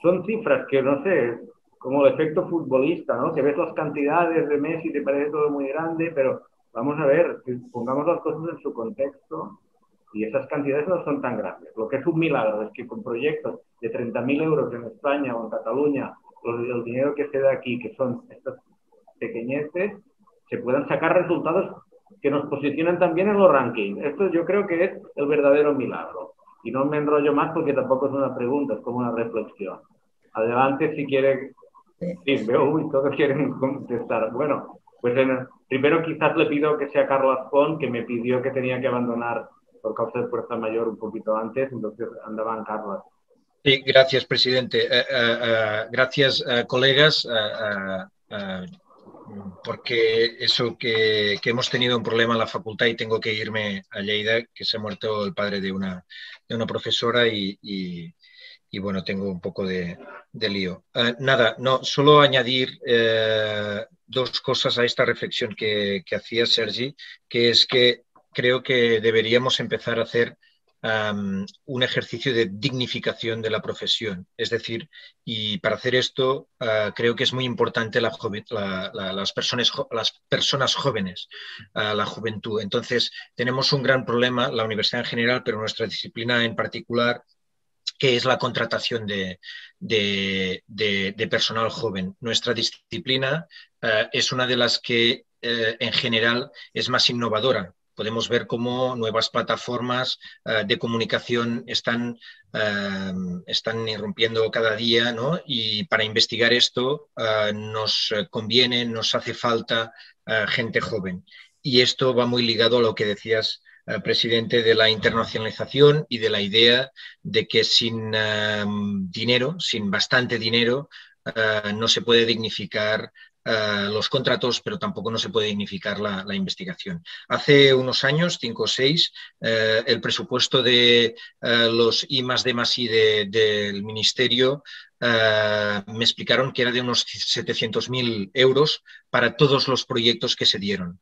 son cifras que, no sé, como el efecto futbolista, ¿no? Que ves las cantidades de Messi, te parece todo muy grande, pero vamos a ver, pongamos las cosas en su contexto y esas cantidades no son tan grandes. Lo que es un milagro es que con proyectos de 30.000 euros en España o en Cataluña, el dinero que se da aquí, que son estas pequeñeces, se puedan sacar resultados que nos posicionan también en los rankings. Esto yo creo que es el verdadero milagro. Y no me enrollo más porque tampoco es una pregunta, es como una reflexión. Adelante si quiere. Sí, veo, uy, todos quieren contestar. Bueno, pues primero quizás le pido que sea Carlos Pon, que me pidió que tenía que abandonar por causa de fuerza mayor un poquito antes, entonces andaban Carlos. Sí, gracias, presidente. Eh, eh, eh, gracias, colegas, porque eso que, que, hemos tenido un problema en la facultad y tengo que irme a Lleida, que se ha muerto el padre de una, de una profesora y, y, bueno, tengo un poco de, de lío. nada, no, solo añadir dos cosas a esta reflexión que, que hacía Sergi, que es que creo que deberíamos empezar a hacer un ejercicio de dignificación de la profesión. Es decir, y para hacer esto ah, creo que es muy importante la, las, personas, las personas jóvenes, uh, la juventud. Entonces, tenemos un gran problema, la universidad en general, pero nuestra disciplina en particular, que es la contratación de, de, personal joven. Nuestra disciplina ah, es una de las que eh, en general es más innovadora podemos ver cómo nuevas plataformas eh, de comunicación están, eh, están irrumpiendo cada día, ¿no? Y para investigar esto eh, nos conviene, nos hace falta gente joven. Y esto va muy ligado a lo que decías, presidente, de la internacionalización y de la idea de que sin dinero, sin bastante dinero, no se puede dignificar eh, los contratos, pero tampoco no se puede dignificar la, investigación. Hace unos años, cinco o seis, eh, el presupuesto de eh, los I más D más I del Ministerio me explicaron que era de unos 700.000 euros para todos los proyectos que se dieron.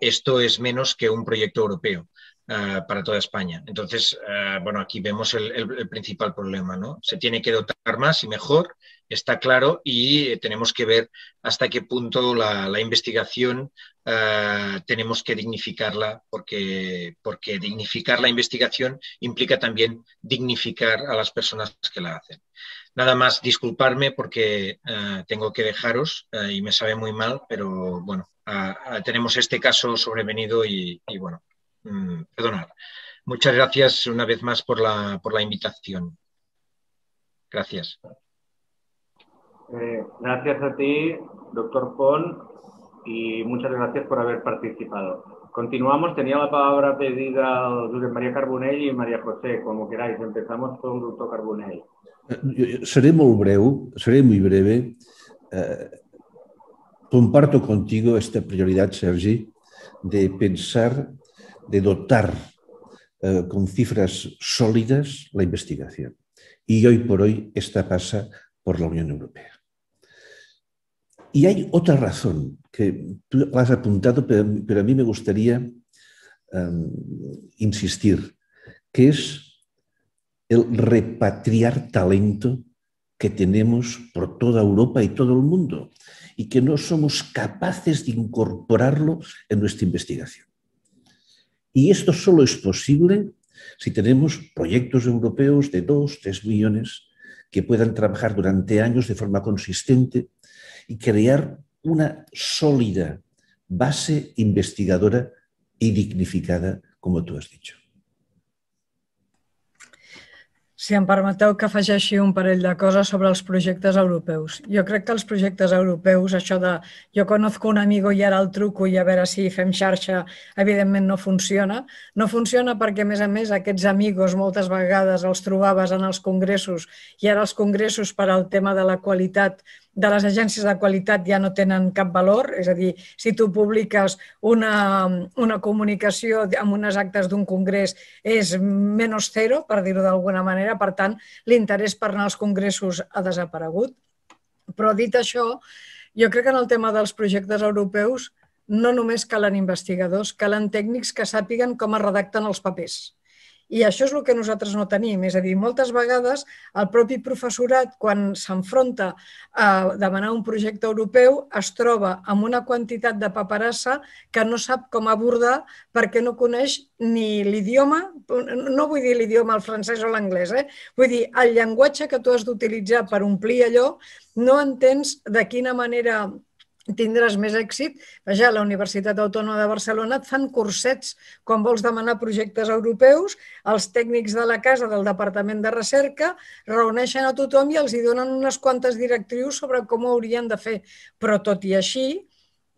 esto es menos que un proyecto europeo. Para toda España. Entonces, bueno, aquí vemos el, principal problema, ¿no? Se tiene que dotar más y mejor está claro y eh, tenemos que ver hasta qué punto la, investigación eh, tenemos que dignificarla, porque, porque dignificar la investigación implica también dignificar a las personas que la hacen. Nada más disculparme porque eh, tengo que dejaros y me sabe muy mal, pero bueno, tenemos este caso sobrevenido y, bueno, mm, perdonad. Muchas gracias una vez más por la, por la invitación. Gracias. Eh, gracias a ti, doctor Pon, y muchas gracias por haber participado. Continuamos, tenía la palabra pedida José María Carbonell y María José, como queráis. Empezamos con el doctor Carbonell. Eh, seré muy breve, seré muy breve. Eh, comparto contigo esta prioridad, Sergi, de pensar, de dotar con cifras sólidas la investigación. Y hoy por hoy esta pasa por la Unión Europea. Y hay otra razón que tú has apuntado, pero, a mí me gustaría em, insistir, que es el repatriar talento que tenemos por toda Europa y todo el mundo y que no somos capaces de incorporarlo en nuestra investigación. Y esto solo es posible si tenemos proyectos europeos de dos, tres millones que puedan trabajar durante años de forma consistente y crear una sólida base investigadora y dignificada, como tú has dicho. Si em permeteu que afegeixi un parell de coses sobre els projectes europeus. Jo crec que els projectes europeus, això de jo conozco un amigo i ara el truco i a veure si fem xarxa, evidentment no funciona. No funciona perquè, a més a més, aquests amigos moltes vegades els trobaves en els congressos i ara els congressos per al tema de la qualitat de les agències de qualitat ja no tenen cap valor, és a dir, si tu publiques una, una comunicació amb unes actes d'un congrés és menys zero, per dir-ho d'alguna manera, per tant, l'interès per anar als congressos ha desaparegut. Però dit això, jo crec que en el tema dels projectes europeus no només calen investigadors, calen tècnics que sàpiguen com es redacten els papers i això és el que nosaltres no tenim. És a dir, moltes vegades el propi professorat, quan s'enfronta a demanar un projecte europeu, es troba amb una quantitat de paperassa que no sap com abordar perquè no coneix ni l'idioma, no vull dir l'idioma, el francès o l'anglès, eh? vull dir, el llenguatge que tu has d'utilitzar per omplir allò, no entens de quina manera tindràs més èxit. Vaja, a la Universitat Autònoma de Barcelona et fan cursets quan vols demanar projectes europeus, els tècnics de la casa del Departament de Recerca reuneixen a tothom i els hi donen unes quantes directrius sobre com ho haurien de fer. Però tot i així,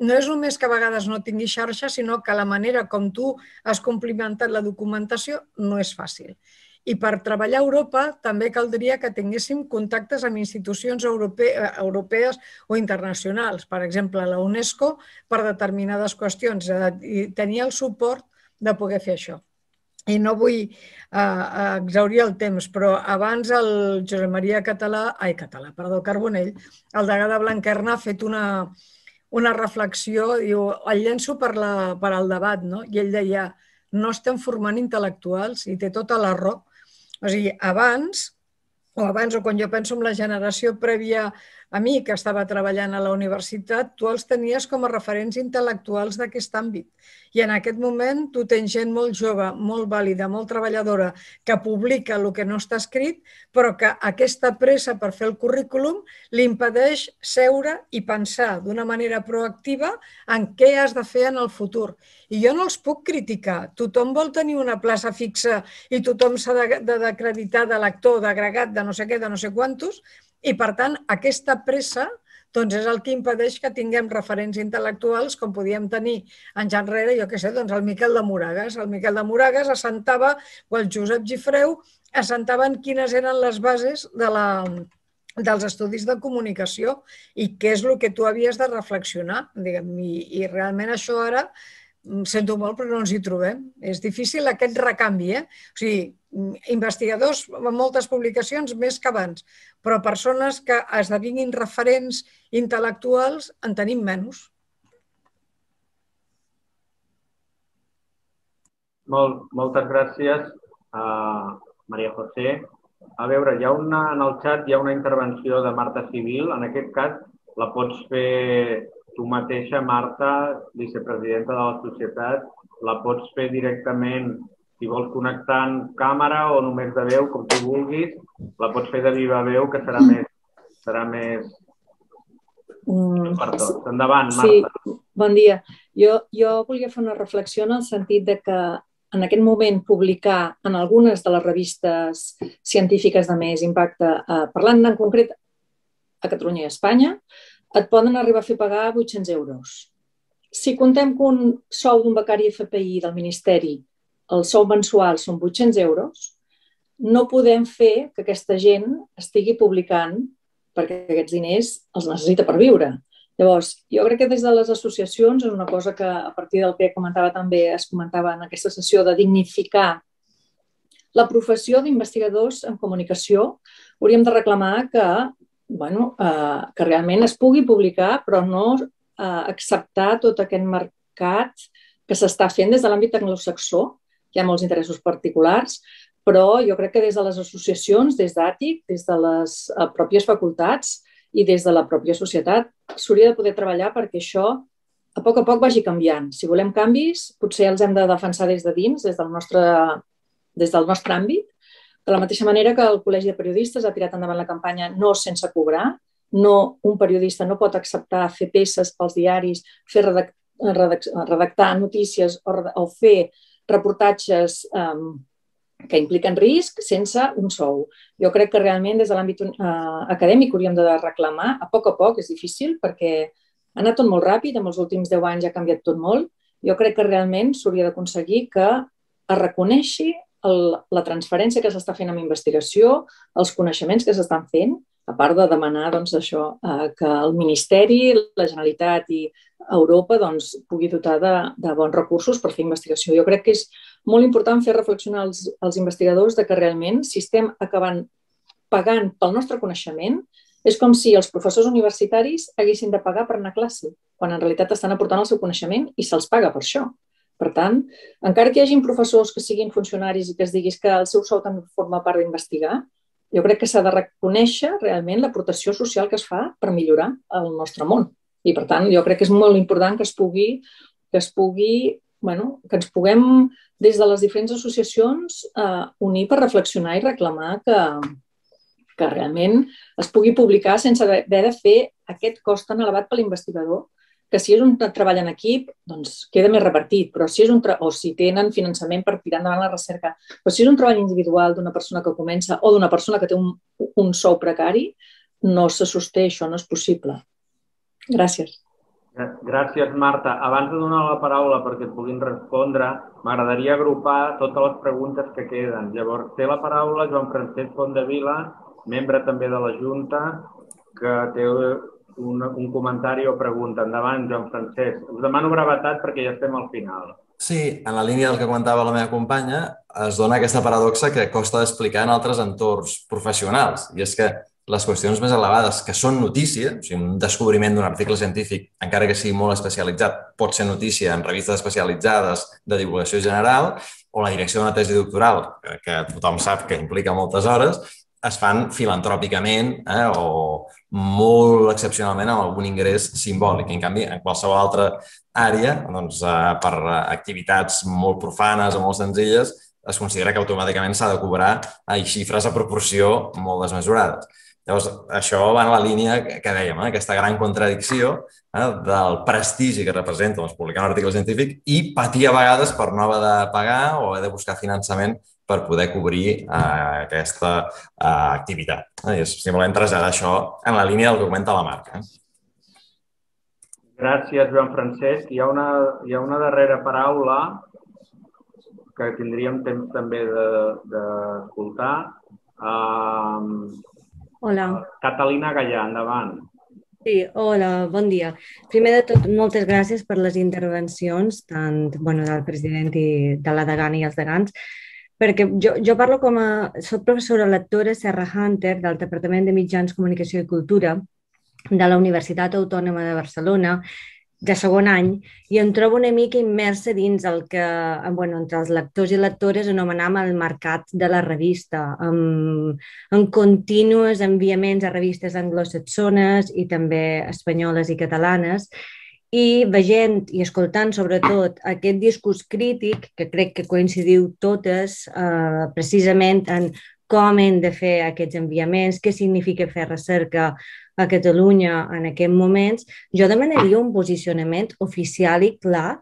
no és només que a vegades no tingui xarxa, sinó que la manera com tu has complimentat la documentació no és fàcil. I per treballar a Europa també caldria que tinguéssim contactes amb institucions europe eh, europees o internacionals, per exemple, la UNESCO, per determinades qüestions, eh, i tenir el suport de poder fer això. I no vull uh, exaurir el temps, però abans el Josep Maria Català, ai, Català, perdó, Carbonell, el degà de Blanquerna ha fet una, una reflexió, diu, el llenço per, la, per al debat, no? i ell deia, no estem formant intel·lectuals, i té tota la raó, o sigui, abans, o abans, o quan jo penso en la generació prèvia a mi, que estava treballant a la universitat, tu els tenies com a referents intel·lectuals d'aquest àmbit. I en aquest moment tu tens gent molt jove, molt vàlida, molt treballadora, que publica el que no està escrit, però que aquesta pressa per fer el currículum li impedeix seure i pensar d'una manera proactiva en què has de fer en el futur. I jo no els puc criticar. Tothom vol tenir una plaça fixa i tothom s'ha d'acreditar de lector, d'agregat, de no sé què, de no sé quantos, i per tant aquesta pressa doncs és el que impedeix que tinguem referents intel·lectuals com podíem tenir anys enrere, jo què sé, doncs el Miquel de Moragas. El Miquel de Moragas assentava, o el Josep Gifreu, assentaven quines eren les bases de la, dels estudis de comunicació i què és el que tu havies de reflexionar. Diguem, i, I realment això ara, mm, sento molt, però no ens hi trobem. És difícil aquest recanvi. Eh? O sigui, investigadors amb moltes publicacions més que abans, però persones que esdevinguin referents intel·lectuals en tenim menys. Molt, moltes gràcies, uh, Maria José. A veure, hi ha una, en el xat hi ha una intervenció de Marta Civil. En aquest cas, la pots fer tu mateixa, Marta, vicepresidenta de la societat. La pots fer directament, si vols connectar en càmera o només de veu, com tu vulguis. La pots fer de viva veu, que serà més, serà més mm, per tots. Endavant, Marta. Sí, bon dia. Jo, jo volia fer una reflexió en el sentit de que en aquest moment publicar en algunes de les revistes científiques de més impacte, eh, parlant en concret a Catalunya i a Espanya, et poden arribar a fer pagar 800 euros. Si contem que un sou d'un becari FPI del Ministeri, el sou mensual són 800 euros, no podem fer que aquesta gent estigui publicant perquè aquests diners els necessita per viure. Llavors, jo crec que des de les associacions és una cosa que a partir del que comentava també es comentava en aquesta sessió de dignificar la professió d'investigadors en comunicació, hauríem de reclamar que, bueno, eh, que realment es pugui publicar, però no eh, acceptar tot aquest mercat que s'està fent des de l'àmbit anglosaxó. Hi ha molts interessos particulars, però jo crec que des de les associacions, des d'àtic, des de les eh, pròpies facultats, i des de la pròpia societat s'hauria de poder treballar perquè això a poc a poc vagi canviant. Si volem canvis, potser els hem de defensar des de dins, des del nostre, des del nostre àmbit, de la mateixa manera que el Col·legi de Periodistes ha tirat endavant la campanya No sense cobrar, no, un periodista no pot acceptar fer peces pels diaris, fer redac, redac, redactar notícies o, o fer reportatges um, que impliquen risc sense un sou. Jo crec que realment des de l'àmbit uh, acadèmic hauríem de reclamar, a poc a poc, és difícil perquè ha anat tot molt ràpid, en els últims 10 anys ha canviat tot molt. Jo crec que realment s'hauria d'aconseguir que es reconeixi el, la transferència que s'està fent amb investigació, els coneixements que s'estan fent, a part de demanar doncs, això, eh, que el Ministeri, la Generalitat i Europa doncs, pugui dotar de, de bons recursos per fer investigació. Jo crec que és molt important fer reflexionar els, els investigadors de que realment si estem acabant pagant pel nostre coneixement, és com si els professors universitaris haguessin de pagar per anar a classe, quan en realitat estan aportant el seu coneixement i se'ls paga per això. Per tant, encara que hi hagin professors que siguin funcionaris i que es diguis que el seu sou també forma part d'investigar, jo crec que s'ha de reconèixer realment l'aportació social que es fa per millorar el nostre món. I, per tant, jo crec que és molt important que es pugui, que es pugui bueno, que ens puguem, des de les diferents associacions, eh, unir per reflexionar i reclamar que, que realment es pugui publicar sense haver de fer aquest cost tan elevat per l'investigador, que si és un treball en equip, doncs queda més repartit, però si és un o si tenen finançament per tirar endavant la recerca, però si és un treball individual d'una persona que comença o d'una persona que té un, un sou precari, no se sosté, això no és possible. Gràcies. Gràcies, Marta. Abans de donar la paraula perquè et puguin respondre, m'agradaria agrupar totes les preguntes que queden. Llavors, té la paraula Joan Francesc Vila, membre també de la Junta, que té un, un comentari o pregunta. Endavant, Joan Francesc. Us demano brevetat perquè ja estem al final. Sí, en la línia del que comentava la meva companya, es dona aquesta paradoxa que costa d'explicar en altres entorns professionals. I és que les qüestions més elevades que són notícia, o sigui, un descobriment d'un article científic, encara que sigui molt especialitzat, pot ser notícia en revistes especialitzades de divulgació general, o la direcció d'una tesi doctoral, que tothom sap que implica moltes hores, es fan filantròpicament eh, o molt excepcionalment amb algun ingrés simbòlic. En canvi, en qualsevol altra àrea, doncs, eh, per activitats molt profanes o molt senzilles, es considera que automàticament s'ha de cobrar a xifres a proporció molt desmesurades. Llavors, això va en la línia que dèiem, eh? aquesta gran contradicció eh? del prestigi que representa doncs, publicar un article científic i patir a vegades per no haver de pagar o haver de buscar finançament per poder cobrir eh, aquesta eh, activitat. Eh? I és simplement traslladar això en la línia del que comenta la marca. Eh? Gràcies, Joan Francesc. Hi ha una, hi ha una darrera paraula que tindríem temps també d'escoltar. De, de Hola. Catalina Gallà, endavant. Sí, hola, bon dia. Primer de tot, moltes gràcies per les intervencions, tant bueno, del president i de la degana i els degans, perquè jo, jo parlo com a... Soc professora lectora Serra Hunter del Departament de Mitjans, Comunicació i Cultura de la Universitat Autònoma de Barcelona de segon any i em trobo una mica immersa dins el que, bueno, entre els lectors i lectores anomenam el mercat de la revista, amb, amb contínues enviaments a revistes anglosaxones i també espanyoles i catalanes, i veient i escoltant sobretot aquest discurs crític, que crec que coincidiu totes eh, precisament en com hem de fer aquests enviaments, què significa fer recerca a Catalunya en aquests moments, jo demanaria un posicionament oficial i clar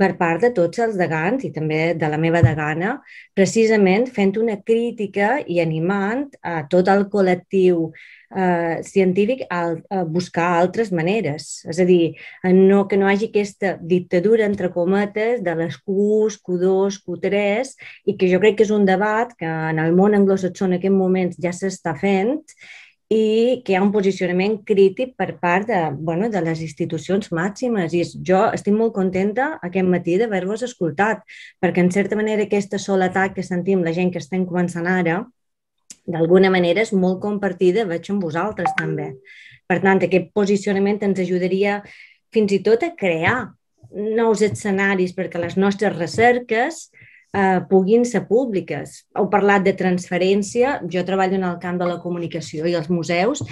per part de tots els degans i també de la meva degana, precisament fent una crítica i animant a tot el col·lectiu eh, científic a, a buscar altres maneres. És a dir, no, que no hagi aquesta dictadura, entre cometes, de les Qs, Q2, Q3, i que jo crec que és un debat que en el món anglosaxó en aquest moments ja s'està fent i que hi ha un posicionament crític per part de, bueno, de les institucions màximes. I jo estic molt contenta aquest matí d'haver-vos escoltat, perquè en certa manera aquesta soledat que sentim la gent que estem començant ara, d'alguna manera és molt compartida, veig amb vosaltres també. Per tant, aquest posicionament ens ajudaria fins i tot a crear nous escenaris perquè les nostres recerques eh, puguin ser públiques. Heu parlat de transferència, jo treballo en el camp de la comunicació i els museus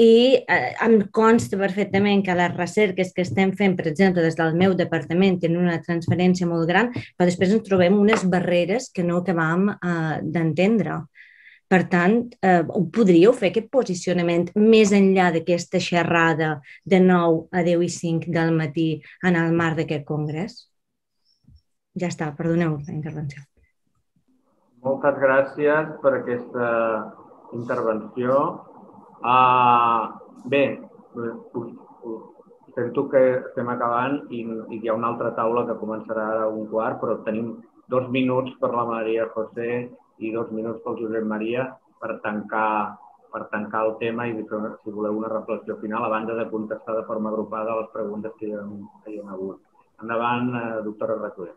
i eh, em consta perfectament que les recerques que estem fent, per exemple, des del meu departament, tenen una transferència molt gran, però després ens trobem unes barreres que no acabam eh, d'entendre. Per tant, eh, podríeu fer aquest posicionament més enllà d'aquesta xerrada de 9 a 10 i 5 del matí en el marc d'aquest congrés? Ja està, perdoneu la intervenció. Moltes gràcies per aquesta intervenció. Uh, bé, sento que estem acabant i, i hi ha una altra taula que començarà ara un quart, però tenim dos minuts per la Maria José i dos minuts pel Josep Maria per tancar, per tancar el tema i si voleu una reflexió final a banda de contestar de forma agrupada les preguntes que hi ha, que hi ha hagut. Endavant, eh, doctora Recoder.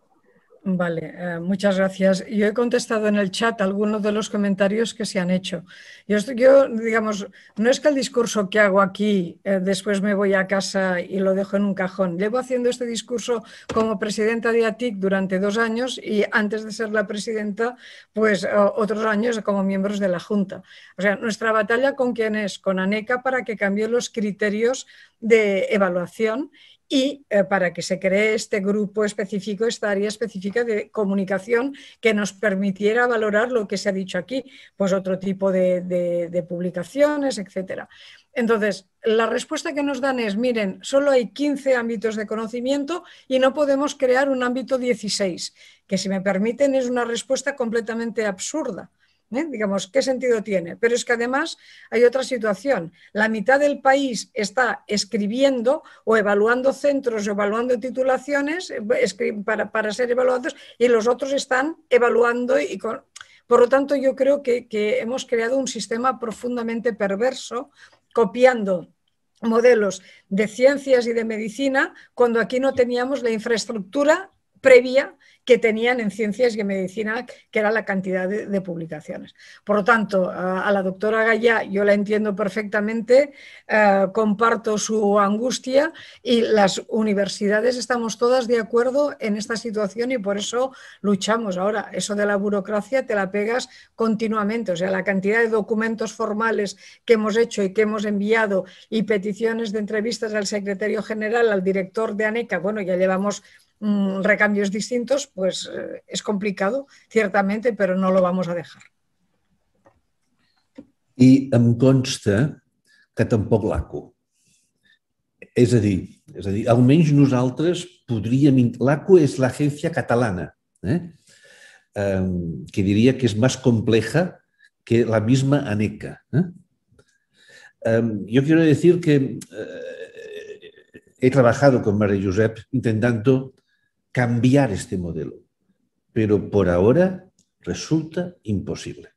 Vale, eh, muchas gracias. Yo he contestado en el chat algunos de los comentarios que se han hecho. Yo, yo digamos, no es que el discurso que hago aquí eh, después me voy a casa y lo dejo en un cajón. Llevo haciendo este discurso como presidenta de ATIC durante dos años y antes de ser la presidenta, pues otros años como miembros de la Junta. O sea, nuestra batalla con quién es, con ANECA para que cambie los criterios de evaluación y eh, para que se cree este grupo específico, esta área específica de comunicación que nos permitiera valorar lo que se ha dicho aquí, pues otro tipo de, de publicaciones, etcétera. Entonces, la respuesta que nos dan es, miren, solo hay 15 ámbitos de conocimiento y no podemos crear un ámbito 16, que si me permiten es una respuesta completamente absurda ¿eh? Digamos, ¿qué sentido tiene? Pero es que además hay otra situación. La mitad del país está escribiendo o evaluando centros o evaluando titulaciones eh, para, ser evaluados y los otros están evaluando y Por lo tanto, yo creo que, que hemos creado un sistema profundamente perverso copiando modelos de ciencias y de medicina cuando aquí no teníamos la infraestructura previa que tenían en ciencias y en medicina, que era la cantidad de, publicaciones. Por lo tanto, a, la doctora Gaya yo la entiendo perfectamente, eh, comparto su angustia y las universidades estamos todas de acuerdo en esta situación y por eso luchamos. Ahora, eso de la burocracia te la pegas continuamente, o sea, la cantidad de documentos formales que hemos hecho y que hemos enviado y peticiones de entrevistas al secretario general, al director de ANECA, bueno, ya llevamos recambios distintos, pues eh, es complicado, ciertamente, pero no lo vamos a dejar. I em consta que tampoc l'ACO. És a dir, és a dir, almenys nosaltres podríem... L'ACO és l'agència catalana, eh? um, que diria que és més compleja que la misma ANECA. ¿eh? Um, yo quiero decir que he trabajado con María Josep intentando cambiar este modelo, pero por ahora resulta imposible.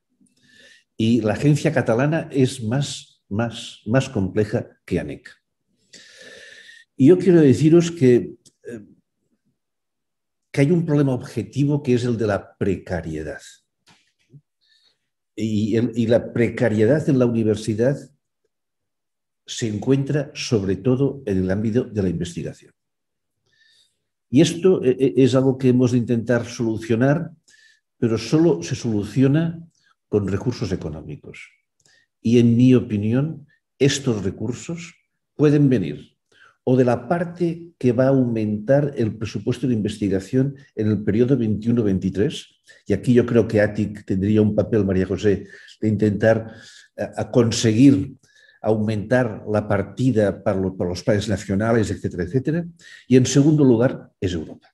Y la agencia catalana es más, más, más compleja que ANEC. Y yo quiero deciros que, eh, que hay un problema objetivo que es el de la precariedad. Y, y la precariedad en la universidad se encuentra sobre todo en el ámbito de la investigación. Y esto eh, eh, es algo que hemos de intentar solucionar, pero solo se soluciona con recursos económicos. Y en mi opinión, estos recursos pueden venir o de la parte que va a aumentar el presupuesto de investigación en el periodo 21-23, y aquí yo creo que ATIC tendría un papel, María José, de intentar eh, conseguir aumentar la partida para los, planes nacionales, etcétera, etcétera. Y en segundo lugar es Europa.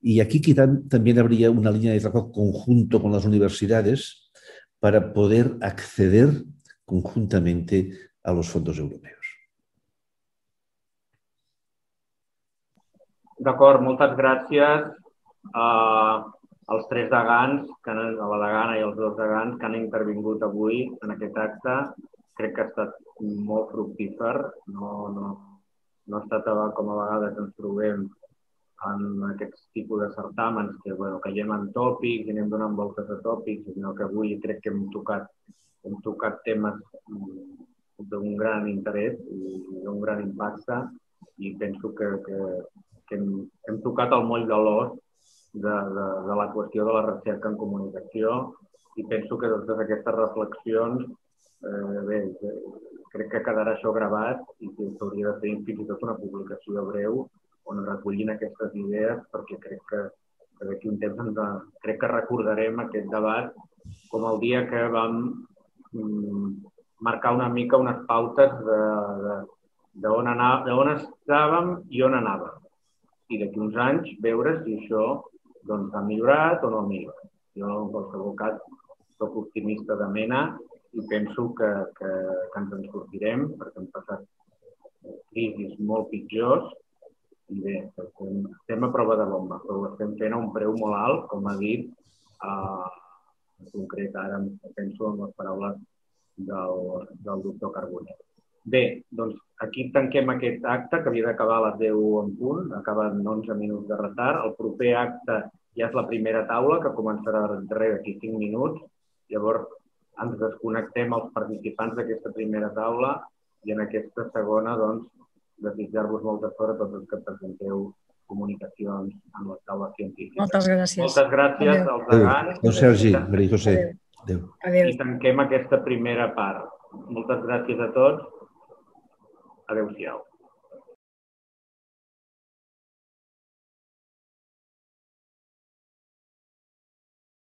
Y aquí quizá también habría una línea de trabajo conjunto con las universidades para poder acceder conjuntamente a los fondos europeos. D'acord, moltes gràcies a, als tres degans, que a la degana i els dos degans que han intervingut avui en aquest acte. Crec que ha estat molt fructífer, no, no, no ha estat com a vegades ens trobem en aquests tipus de certàmens que bueno, caiem en tòpics i anem donant voltes a tòpics, sinó que avui crec que hem tocat, hem tocat temes mm, d'un gran interès i d'un gran impacte i penso que, que, que hem, hem tocat el moll de l'os de, de, de la qüestió de la recerca en comunicació i penso que totes aquestes reflexions eh, bé, crec que quedarà això gravat i que s'hauria de fer fins i tot una publicació breu on recollin aquestes idees perquè crec que, d'aquí un temps de, crec que recordarem aquest debat com el dia que vam mm, marcar una mica unes pautes de, de, de, on, anà, de on estàvem i on anàvem i d'aquí uns anys veure si això doncs, ha millorat o no ha millorat. Jo, en qualsevol cas, soc optimista de mena i penso que, que, que ens en sortirem perquè hem passat crisis molt pitjors i bé, estem, a prova de bomba, però ho estem fent a un preu molt alt, com ha dit, eh, en concret ara penso en les paraules del, del doctor Carbonell. Bé, doncs aquí tanquem aquest acte que havia d'acabar a les 10 en punt, acaba en 11 minuts de retard. El proper acte ja és la primera taula que començarà darrere d'aquí 5 minuts. Llavors ens desconnectem els participants d'aquesta primera taula i en aquesta segona, doncs, desitjar-vos molta sort a tots els que presenteu comunicacions en les taules científiques. Moltes gràcies. Moltes gràcies als degans. Adéu, Sergi, Maria José. Adéu. Adéu. I tanquem aquesta primera part. Moltes gràcies a tots Adéu-siau.